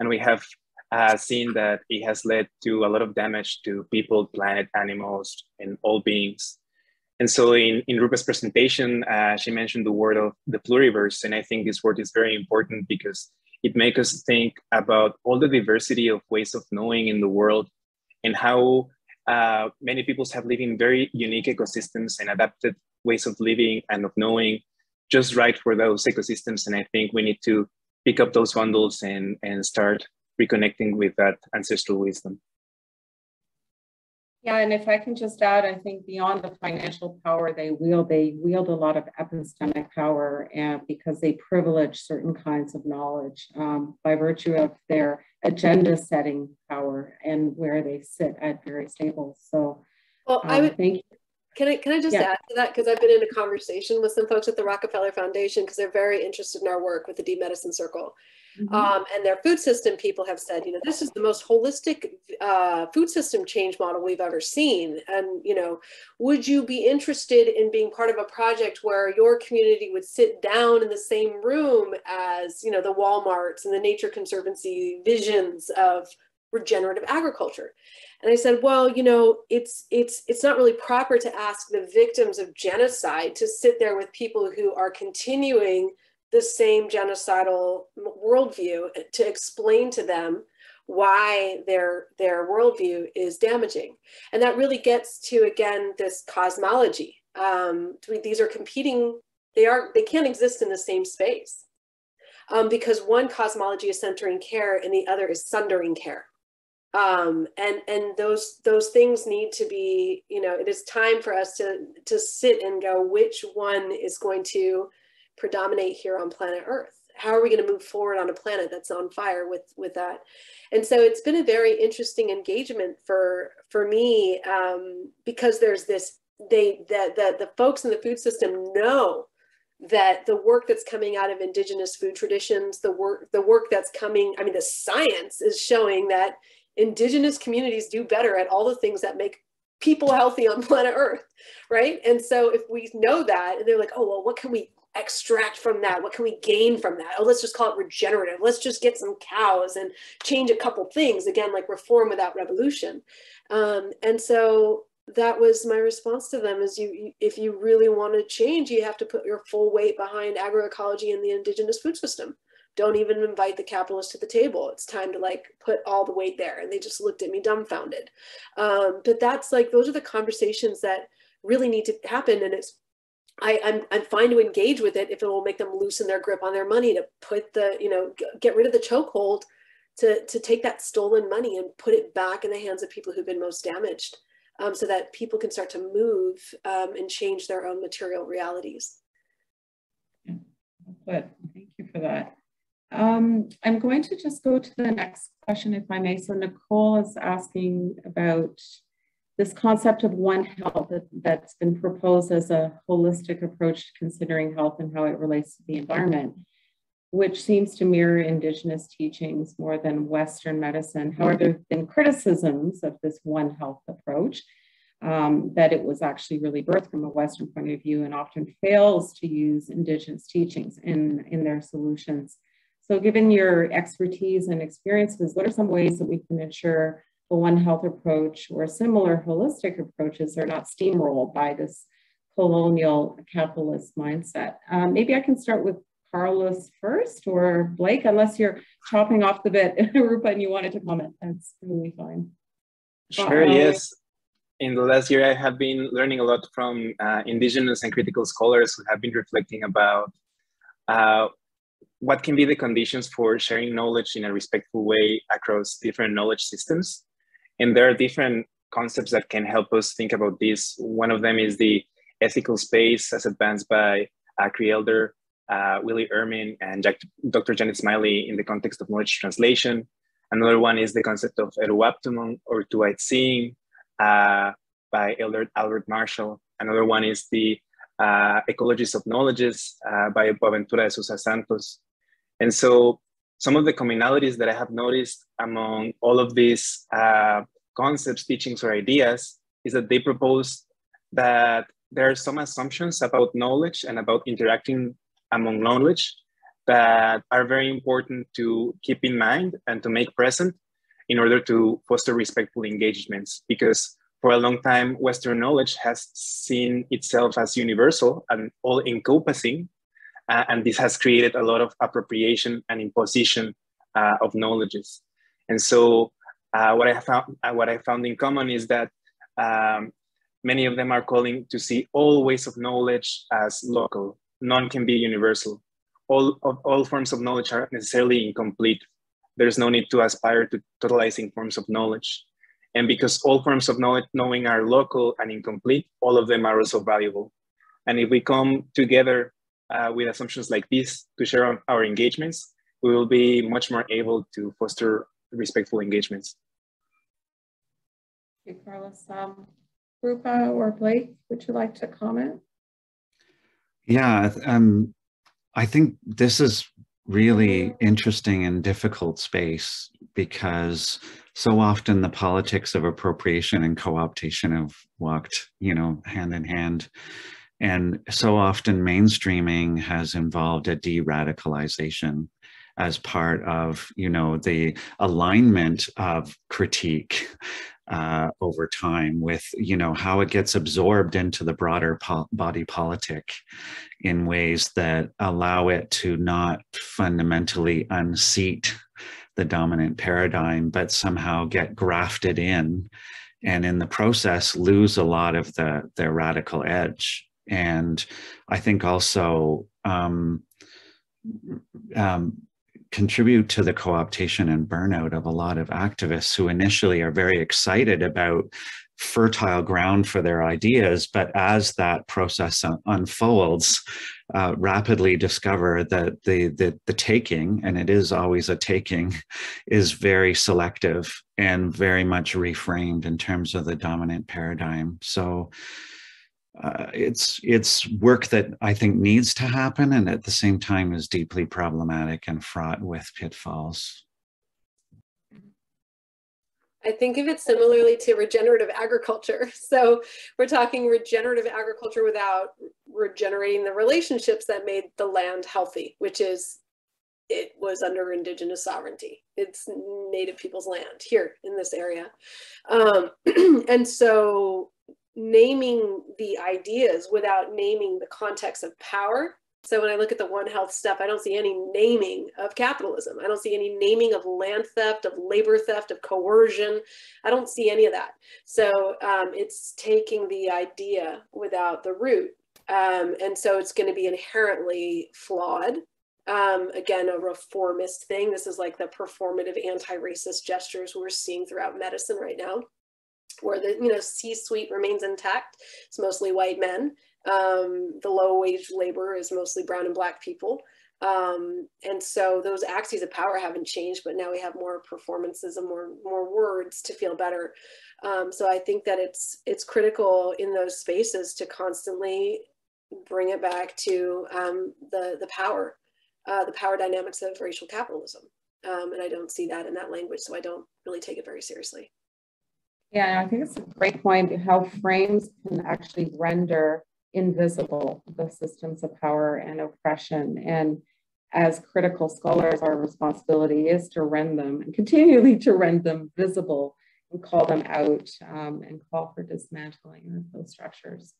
and we have uh, seen that it has led to a lot of damage to people, planet, animals, and all beings. And so in, in Rupa's presentation, uh, she mentioned the word of the pluriverse. And I think this word is very important because it makes us think about all the diversity of ways of knowing in the world and how uh, many peoples have lived in very unique ecosystems and adapted ways of living and of knowing just right for those ecosystems. And I think we need to pick up those bundles and, and start reconnecting with that ancestral wisdom. Yeah, and if I can just add, I think beyond the financial power they wield, they wield a lot of epistemic power and because they privilege certain kinds of knowledge um, by virtue of their agenda setting power and where they sit at various tables. So well, um, I would think can I can I just yeah. add to that because I've been in a conversation with some folks at the Rockefeller Foundation because they're very interested in our work with the Deep Medicine Circle, mm-hmm. um, and their food system people have said, you know, this is the most holistic uh, food system change model we've ever seen, and you know, would you be interested in being part of a project where your community would sit down in the same room as you know the WalMarts and the Nature Conservancy visions of regenerative agriculture? And I said, well, you know, it's it's it's not really proper to ask the victims of genocide to sit there with people who are continuing the same genocidal worldview to explain to them why their their worldview is damaging. And that really gets to again this cosmology. Um, these are competing. They are they can't exist in the same space um, because one cosmology is centering care and the other is sundering care um, and and those those things need to be you know it is time for us to to sit and go which one is going to predominate here on planet earth? How are we going to move forward on a planet that's on fire with with that? And so it's been a very interesting engagement for for me um, because there's this they that the, the folks in the food system know that the work that's coming out of indigenous food traditions the work the work that's coming i mean the science is showing that indigenous communities do better at all the things that make people healthy on planet earth right? And so if we know that and they're like oh well what can we extract from that what can we gain from that oh let's just call it regenerative let's just get some cows and change a couple things again like reform without revolution um, and so that was my response to them is you if you really want to change you have to put your full weight behind agroecology and the indigenous food system don't even invite the capitalists to the table. It's time to like put all the weight there. And they just looked at me dumbfounded. Um, but that's like, those are the conversations that really need to happen. And it's, I, I'm, I'm fine to engage with it if it will make them loosen their grip on their money to put the, you know, get rid of the chokehold to, to take that stolen money and put it back in the hands of people who've been most damaged um, so that people can start to move um, and change their own material realities. But thank you for that. Um, I'm going to just go to the next question, if I may. So Nicole is asking about this concept of One Health that, that's been proposed as a holistic approach to considering health and how it relates to the environment, which seems to mirror Indigenous teachings more than Western medicine. However, there have been criticisms of this One Health approach, um, that it was actually really birthed from a Western point of view and often fails to use Indigenous teachings in, in their solutions. So given your expertise and experiences, what are some ways that we can ensure the One Health approach or similar holistic approaches are not steamrolled by this colonial capitalist mindset? Um, maybe I can start with Carlos first or Blake, unless you're chopping off the bit, Rupa, and you wanted to comment. That's really fine. Sure, uh, yes. In the last year, I have been learning a lot from uh, indigenous and critical scholars who have been reflecting about uh, what can be the conditions for sharing knowledge in a respectful way across different knowledge systems. And there are different concepts that can help us think about this. One of them is the ethical space as advanced by a Cree Elder, uh, Willie Ermine, and Jack, Dr. Janet Smylie in the context of knowledge translation. Another one is the concept of Etuaptmumk or two-eyed seeing uh, by Elder Albert Marshall. Another one is the uh, Ecologies of Knowledges uh, by Boaventura de Sousa Santos. And so some of the commonalities that I have noticed among all of these uh, concepts, teachings, or ideas is that they propose that there are some assumptions about knowledge and about interacting among knowledge that are very important to keep in mind and to make present in order to foster respectful engagements. Because for a long time, Western knowledge has seen itself as universal and all encompassing, uh, and this has created a lot of appropriation and imposition uh, of knowledges. And so, uh, what I found, uh, what I found in common is that um, many of them are calling to see all ways of knowledge as local. None can be universal. All of all forms of knowledge are necessarily incomplete. There's no need to aspire to totalizing forms of knowledge. And because all forms of knowledge, knowing are local and incomplete, all of them are also valuable. And if we come together uh, with assumptions like this to share our, our engagements, we will be much more able to foster respectful engagements. Thank you, Carlos. Um, Rupa or Blake, would you like to comment? Yeah, um, I think this is really interesting and difficult space because so often the politics of appropriation and co-optation have walked, you know, hand in hand. And so often mainstreaming has involved a de-radicalization as part of, you know, the alignment of critique uh, over time with, you know, how it gets absorbed into the broader po body politic in ways that allow it to not fundamentally unseat the dominant paradigm, but somehow get grafted in. And in the process lose a lot of the their radical edge and i think also um, um, contribute to the co-optation and burnout of a lot of activists who initially are very excited about fertile ground for their ideas, but as that process unfolds, uh, rapidly discover that the, the, the taking, and it is always a taking, is very selective and very much reframed in terms of the dominant paradigm. So uh, it's it's work that I think needs to happen, and at the same time is deeply problematic and fraught with pitfalls. I think of it similarly to regenerative agriculture. So we're talking regenerative agriculture without regenerating the relationships that made the land healthy, which is it was under indigenous sovereignty. It's native people's land here in this area. Um, and so naming the ideas without naming the context of power so when I look at the One Health stuff, I don't see any naming of capitalism. I don't see any naming of land theft, of labor theft, of coercion. I don't see any of that. So um, it's taking the idea without the root. Um, and so it's going to be inherently flawed. Um, again, a reformist thing. This is like the performative anti-racist gestures we're seeing throughout medicine right now where the you know C-suite remains intact. It's mostly white men. Um, the low wage labor is mostly brown and black people. Um, and so those axes of power haven't changed, but now we have more performances and more more words to feel better. Um, so I think that it's it's critical in those spaces to constantly bring it back to um, the the power, uh, the power dynamics of racial capitalism. Um, and I don't see that in that language, so I don't really take it very seriously. Yeah, I think it's a great point how frames can actually render invisible the systems of power and oppression. And as critical scholars, our responsibility is to rend them and continually to rend them visible and call them out um, and call for dismantling of those structures.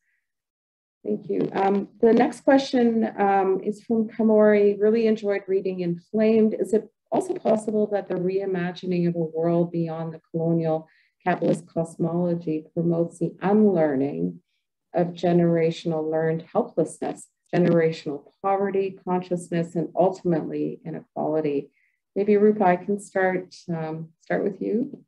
Thank you. Um, the next question um, is from Kamori. Really enjoyed reading Inflamed. Is it also possible that the reimagining of a world beyond the colonial capitalist cosmology promotes the unlearning of generational learned helplessness generational poverty, consciousness, and ultimately inequality. Maybe Rupa, I can start um, start with you.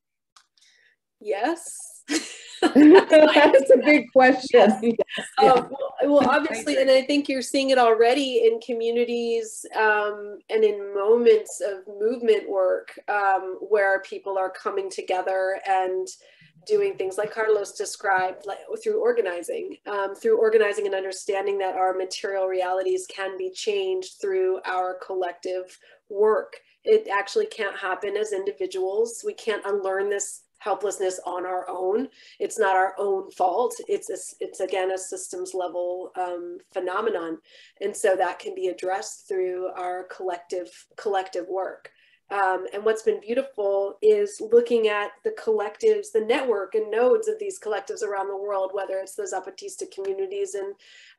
Yes. That's a big question. Yes. Uh, well, well, obviously, and I think you're seeing it already in communities um, and in moments of movement work um, where people are coming together and doing things like Carlos described like, through organizing, um, through organizing and understanding that our material realities can be changed through our collective work. It actually can't happen as individuals. We can't unlearn this helplessness on our own. It's not our own fault. It's a, it's again a systems level um, phenomenon, and so that can be addressed through our collective collective work. Um, and what's been beautiful is looking at the collectives, the network and nodes of these collectives around the world, whether it's the Zapatista communities in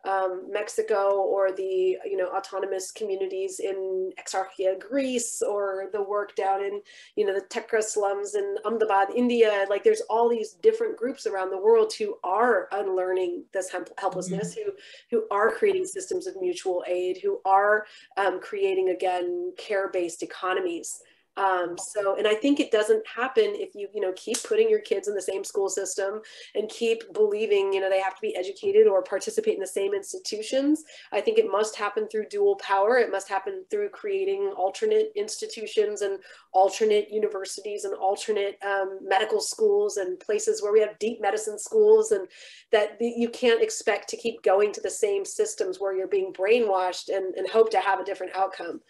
um, Mexico or the you know autonomous communities in Exarchia, Greece, or the work down in you know the Tekra slums in Ahmedabad, India. Like there's all these different groups around the world who are unlearning this helplessness, mm-hmm. who who are creating systems of mutual aid, who are um, creating again care-based economies. Um, so, and I think it doesn't happen if you, you know, keep putting your kids in the same school system and keep believing, you know, they have to be educated or participate in the same institutions. I think it must happen through dual power. It must happen through creating alternate institutions and alternate universities and alternate um, medical schools and places where we have deep medicine schools and that you can't expect to keep going to the same systems where you're being brainwashed and, and hope to have a different outcome.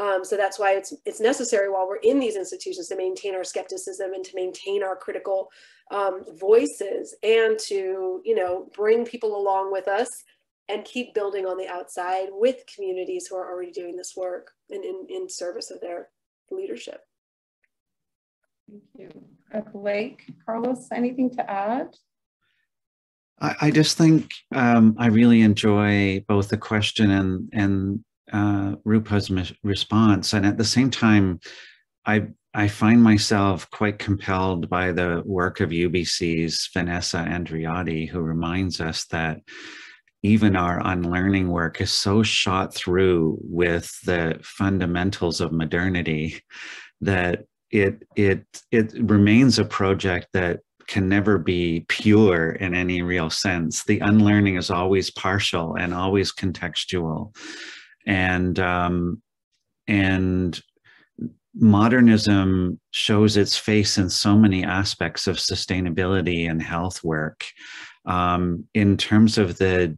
Um, so that's why it's it's necessary while we're in these institutions to maintain our skepticism and to maintain our critical um, voices and to you know bring people along with us and keep building on the outside with communities who are already doing this work and in, in service of their leadership. Thank you. Uh, Blake, Carlos, anything to add? I, I just think um, I really enjoy both the question and and uh, Rupa's response, and at the same time, I I find myself quite compelled by the work of UBC's Vanessa Andreotti, who reminds us that even our unlearning work is so shot through with the fundamentals of modernity that it it it remains a project that can never be pure in any real sense. The unlearning is always partial and always contextual and um, and modernism shows its face in so many aspects of sustainability and health work um, in terms of the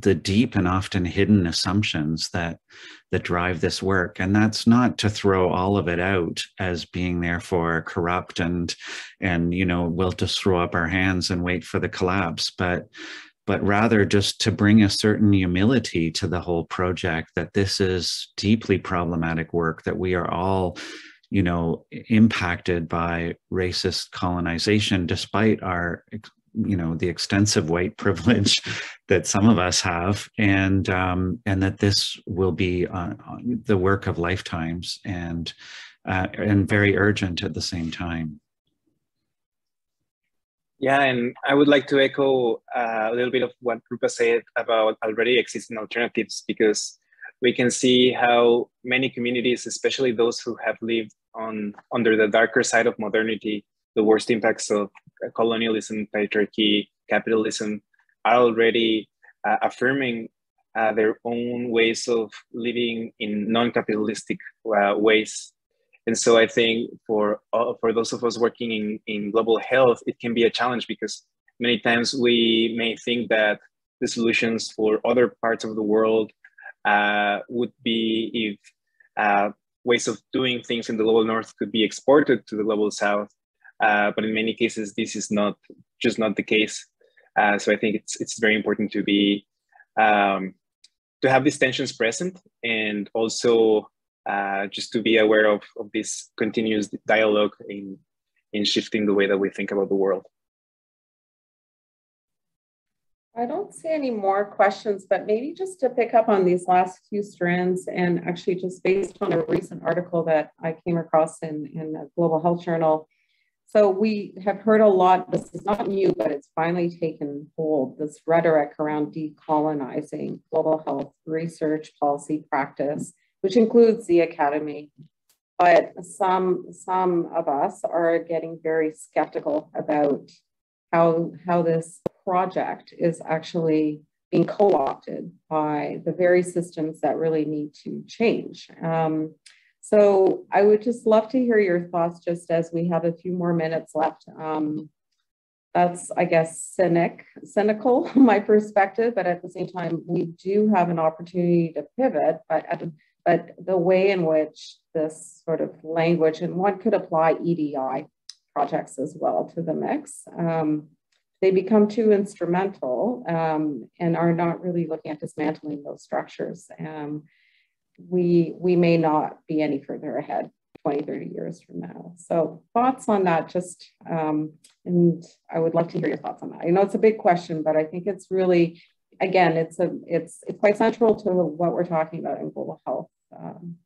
the deep and often hidden assumptions that that drive this work. And that's not to throw all of it out as being therefore corrupt and and you know we'll just throw up our hands and wait for the collapse but but rather just to bring a certain humility to the whole project that this is deeply problematic work, that we are all, you know, impacted by racist colonization, despite our you know the extensive white privilege that some of us have. And um, and that this will be uh, the work of lifetimes and uh, and very urgent at the same time yeah, and I would like to echo uh, a little bit of what Rupa said about already existing alternatives because we can see how many communities, especially those who have lived on under the darker side of modernity, the worst impacts of colonialism, patriarchy, capitalism, are already uh, affirming uh, their own ways of living in non-capitalistic uh, ways and so I think for uh, for those of us working in, in global health, it can be a challenge because many times we may think that the solutions for other parts of the world uh, would be if uh, ways of doing things in the global north could be exported to the global south. Uh, but in many cases, this is not just not the case. Uh, so I think it's it's very important to be um, to have these tensions present and also uh, just to be aware of, of this continuous dialogue in, in shifting the way that we think about the world. I don't see any more questions, but maybe just to pick up on these last few strands and actually just based on a recent article that I came across in, in a Global Health Journal, so we have heard a lot, this is not new, but it's finally taken hold, this rhetoric around decolonizing global health research, policy, practice, which includes the academy. But some, some of us are getting very skeptical about how, how this project is actually being co-opted by the very systems that really need to change. Um, so I would just love to hear your thoughts just as we have a few more minutes left. Um, that's, I guess, cynic, cynical, my perspective, but at the same time, we do have an opportunity to pivot, but, at, but the way in which this sort of language, and one could apply EDI projects as well to the mix, um, they become too instrumental um, and are not really looking at dismantling those structures. Um, we we may not be any further ahead 20 30 years from now so thoughts on that just um, and i would love to hear your thoughts on that i know it's a big question but i think it's really again it's a it's it's quite central to what we're talking about in global health um,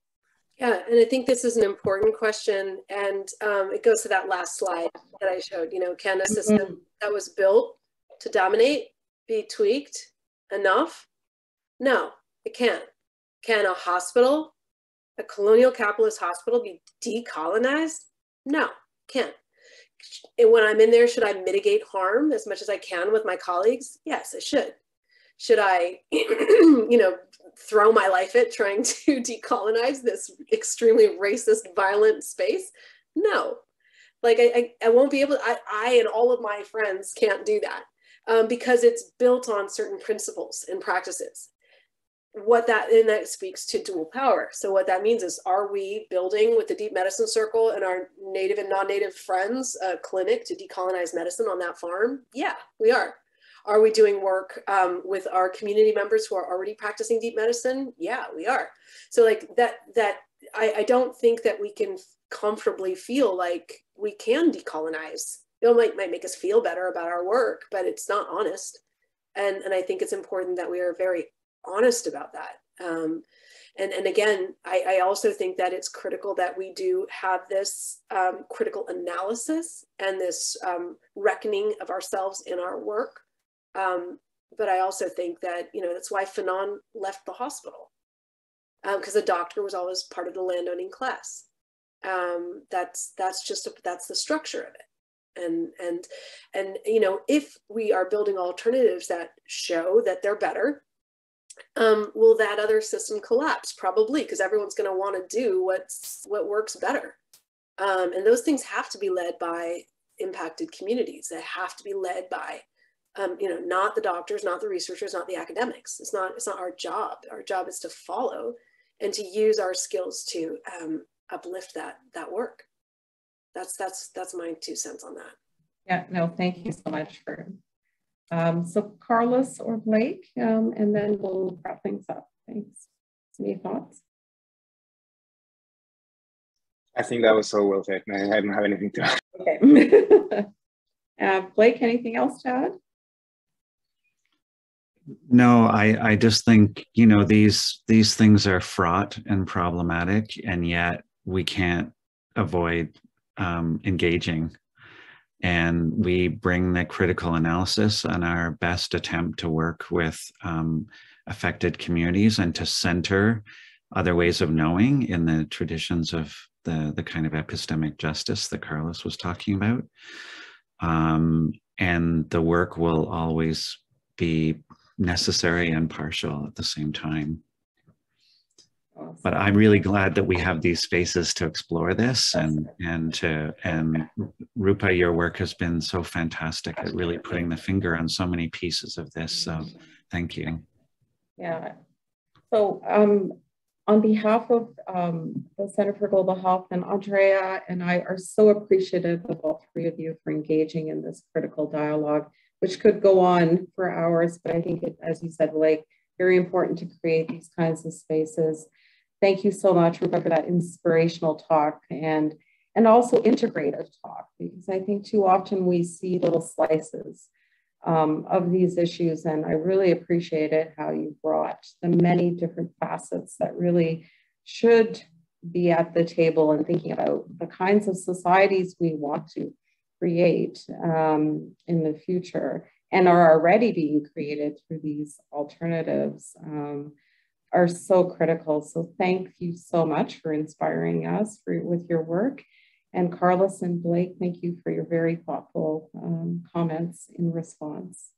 yeah, and I think this is an important question, and um, it goes to that last slide that I showed. You know, can a system mm-hmm. that was built to dominate be tweaked enough? No, it can't. Can a hospital, a colonial capitalist hospital, be decolonized? No, can't. And when I'm in there, should I mitigate harm as much as I can with my colleagues? Yes, I should. Should I, you know, throw my life at trying to decolonize this extremely racist, violent space? No. Like I, I, I won't be able. To, I, I and all of my friends can't do that um, because it's built on certain principles and practices what that and that speaks to dual power. So what that means is, are we building with the Deep Medicine Circle and our native and non-native friends a clinic to decolonize medicine on that farm? Yeah, we are. Are we doing work um, with our community members who are already practicing deep medicine? Yeah, we are. So like that that I, I don't think that we can comfortably feel like we can decolonize. It might might make us feel better about our work, but it's not honest. And and I think it's important that we are very honest about that. Um, and, and again, I, I, also think that it's critical that we do have this um, critical analysis and this um, reckoning of ourselves in our work. Um, but I also think that, you know, that's why Fanon left the hospital because um, the doctor was always part of the landowning class. Um, that's, that's just, a, that's the structure of it and and and you know if we are building alternatives that show that they're better um, will that other system collapse? Probably, because everyone's going to want to do what's what works better. Um, and those things have to be led by impacted communities. They have to be led by, um, you know, not the doctors, not the researchers, not the academics. It's not. It's not our job. Our job is to follow and to use our skills to um, uplift that that work. That's that's that's my two cents on that. Yeah. No. Thank you so much for um, so Carlos or Blake, um, and then we'll wrap things up. Thanks. Any thoughts? I think that was so well said. I don't have anything to add. Okay. uh, Blake, anything else to add? No, I, I just think, you know, these these things are fraught and problematic, and yet we can't avoid um, engaging and we bring the critical analysis and our best attempt to work with um, affected communities and to center other ways of knowing in the traditions of the, the kind of epistemic justice that Carlos was talking about. Um, and the work will always be necessary and partial at the same time. But I'm really glad that we have these spaces to explore this and and to and Rupa, your work has been so fantastic at really putting the finger on so many pieces of this. So thank you. Yeah. So um, on behalf of um, the Center for Global Health and Andrea and I are so appreciative of all three of you for engaging in this critical dialogue, which could go on for hours, but I think it, as you said, like very important to create these kinds of spaces thank you so much, Rupa, for that inspirational talk and, and also integrative talk, because I think too often we see little slices um, of these issues. And I really appreciated how you brought the many different facets that really should be at the table and thinking about the kinds of societies we want to create um, in the future and are already being created through these alternatives um, are so critical. So thank you so much for inspiring us for, with your work. And Carlos and Blake, thank you for your very thoughtful um, comments in response.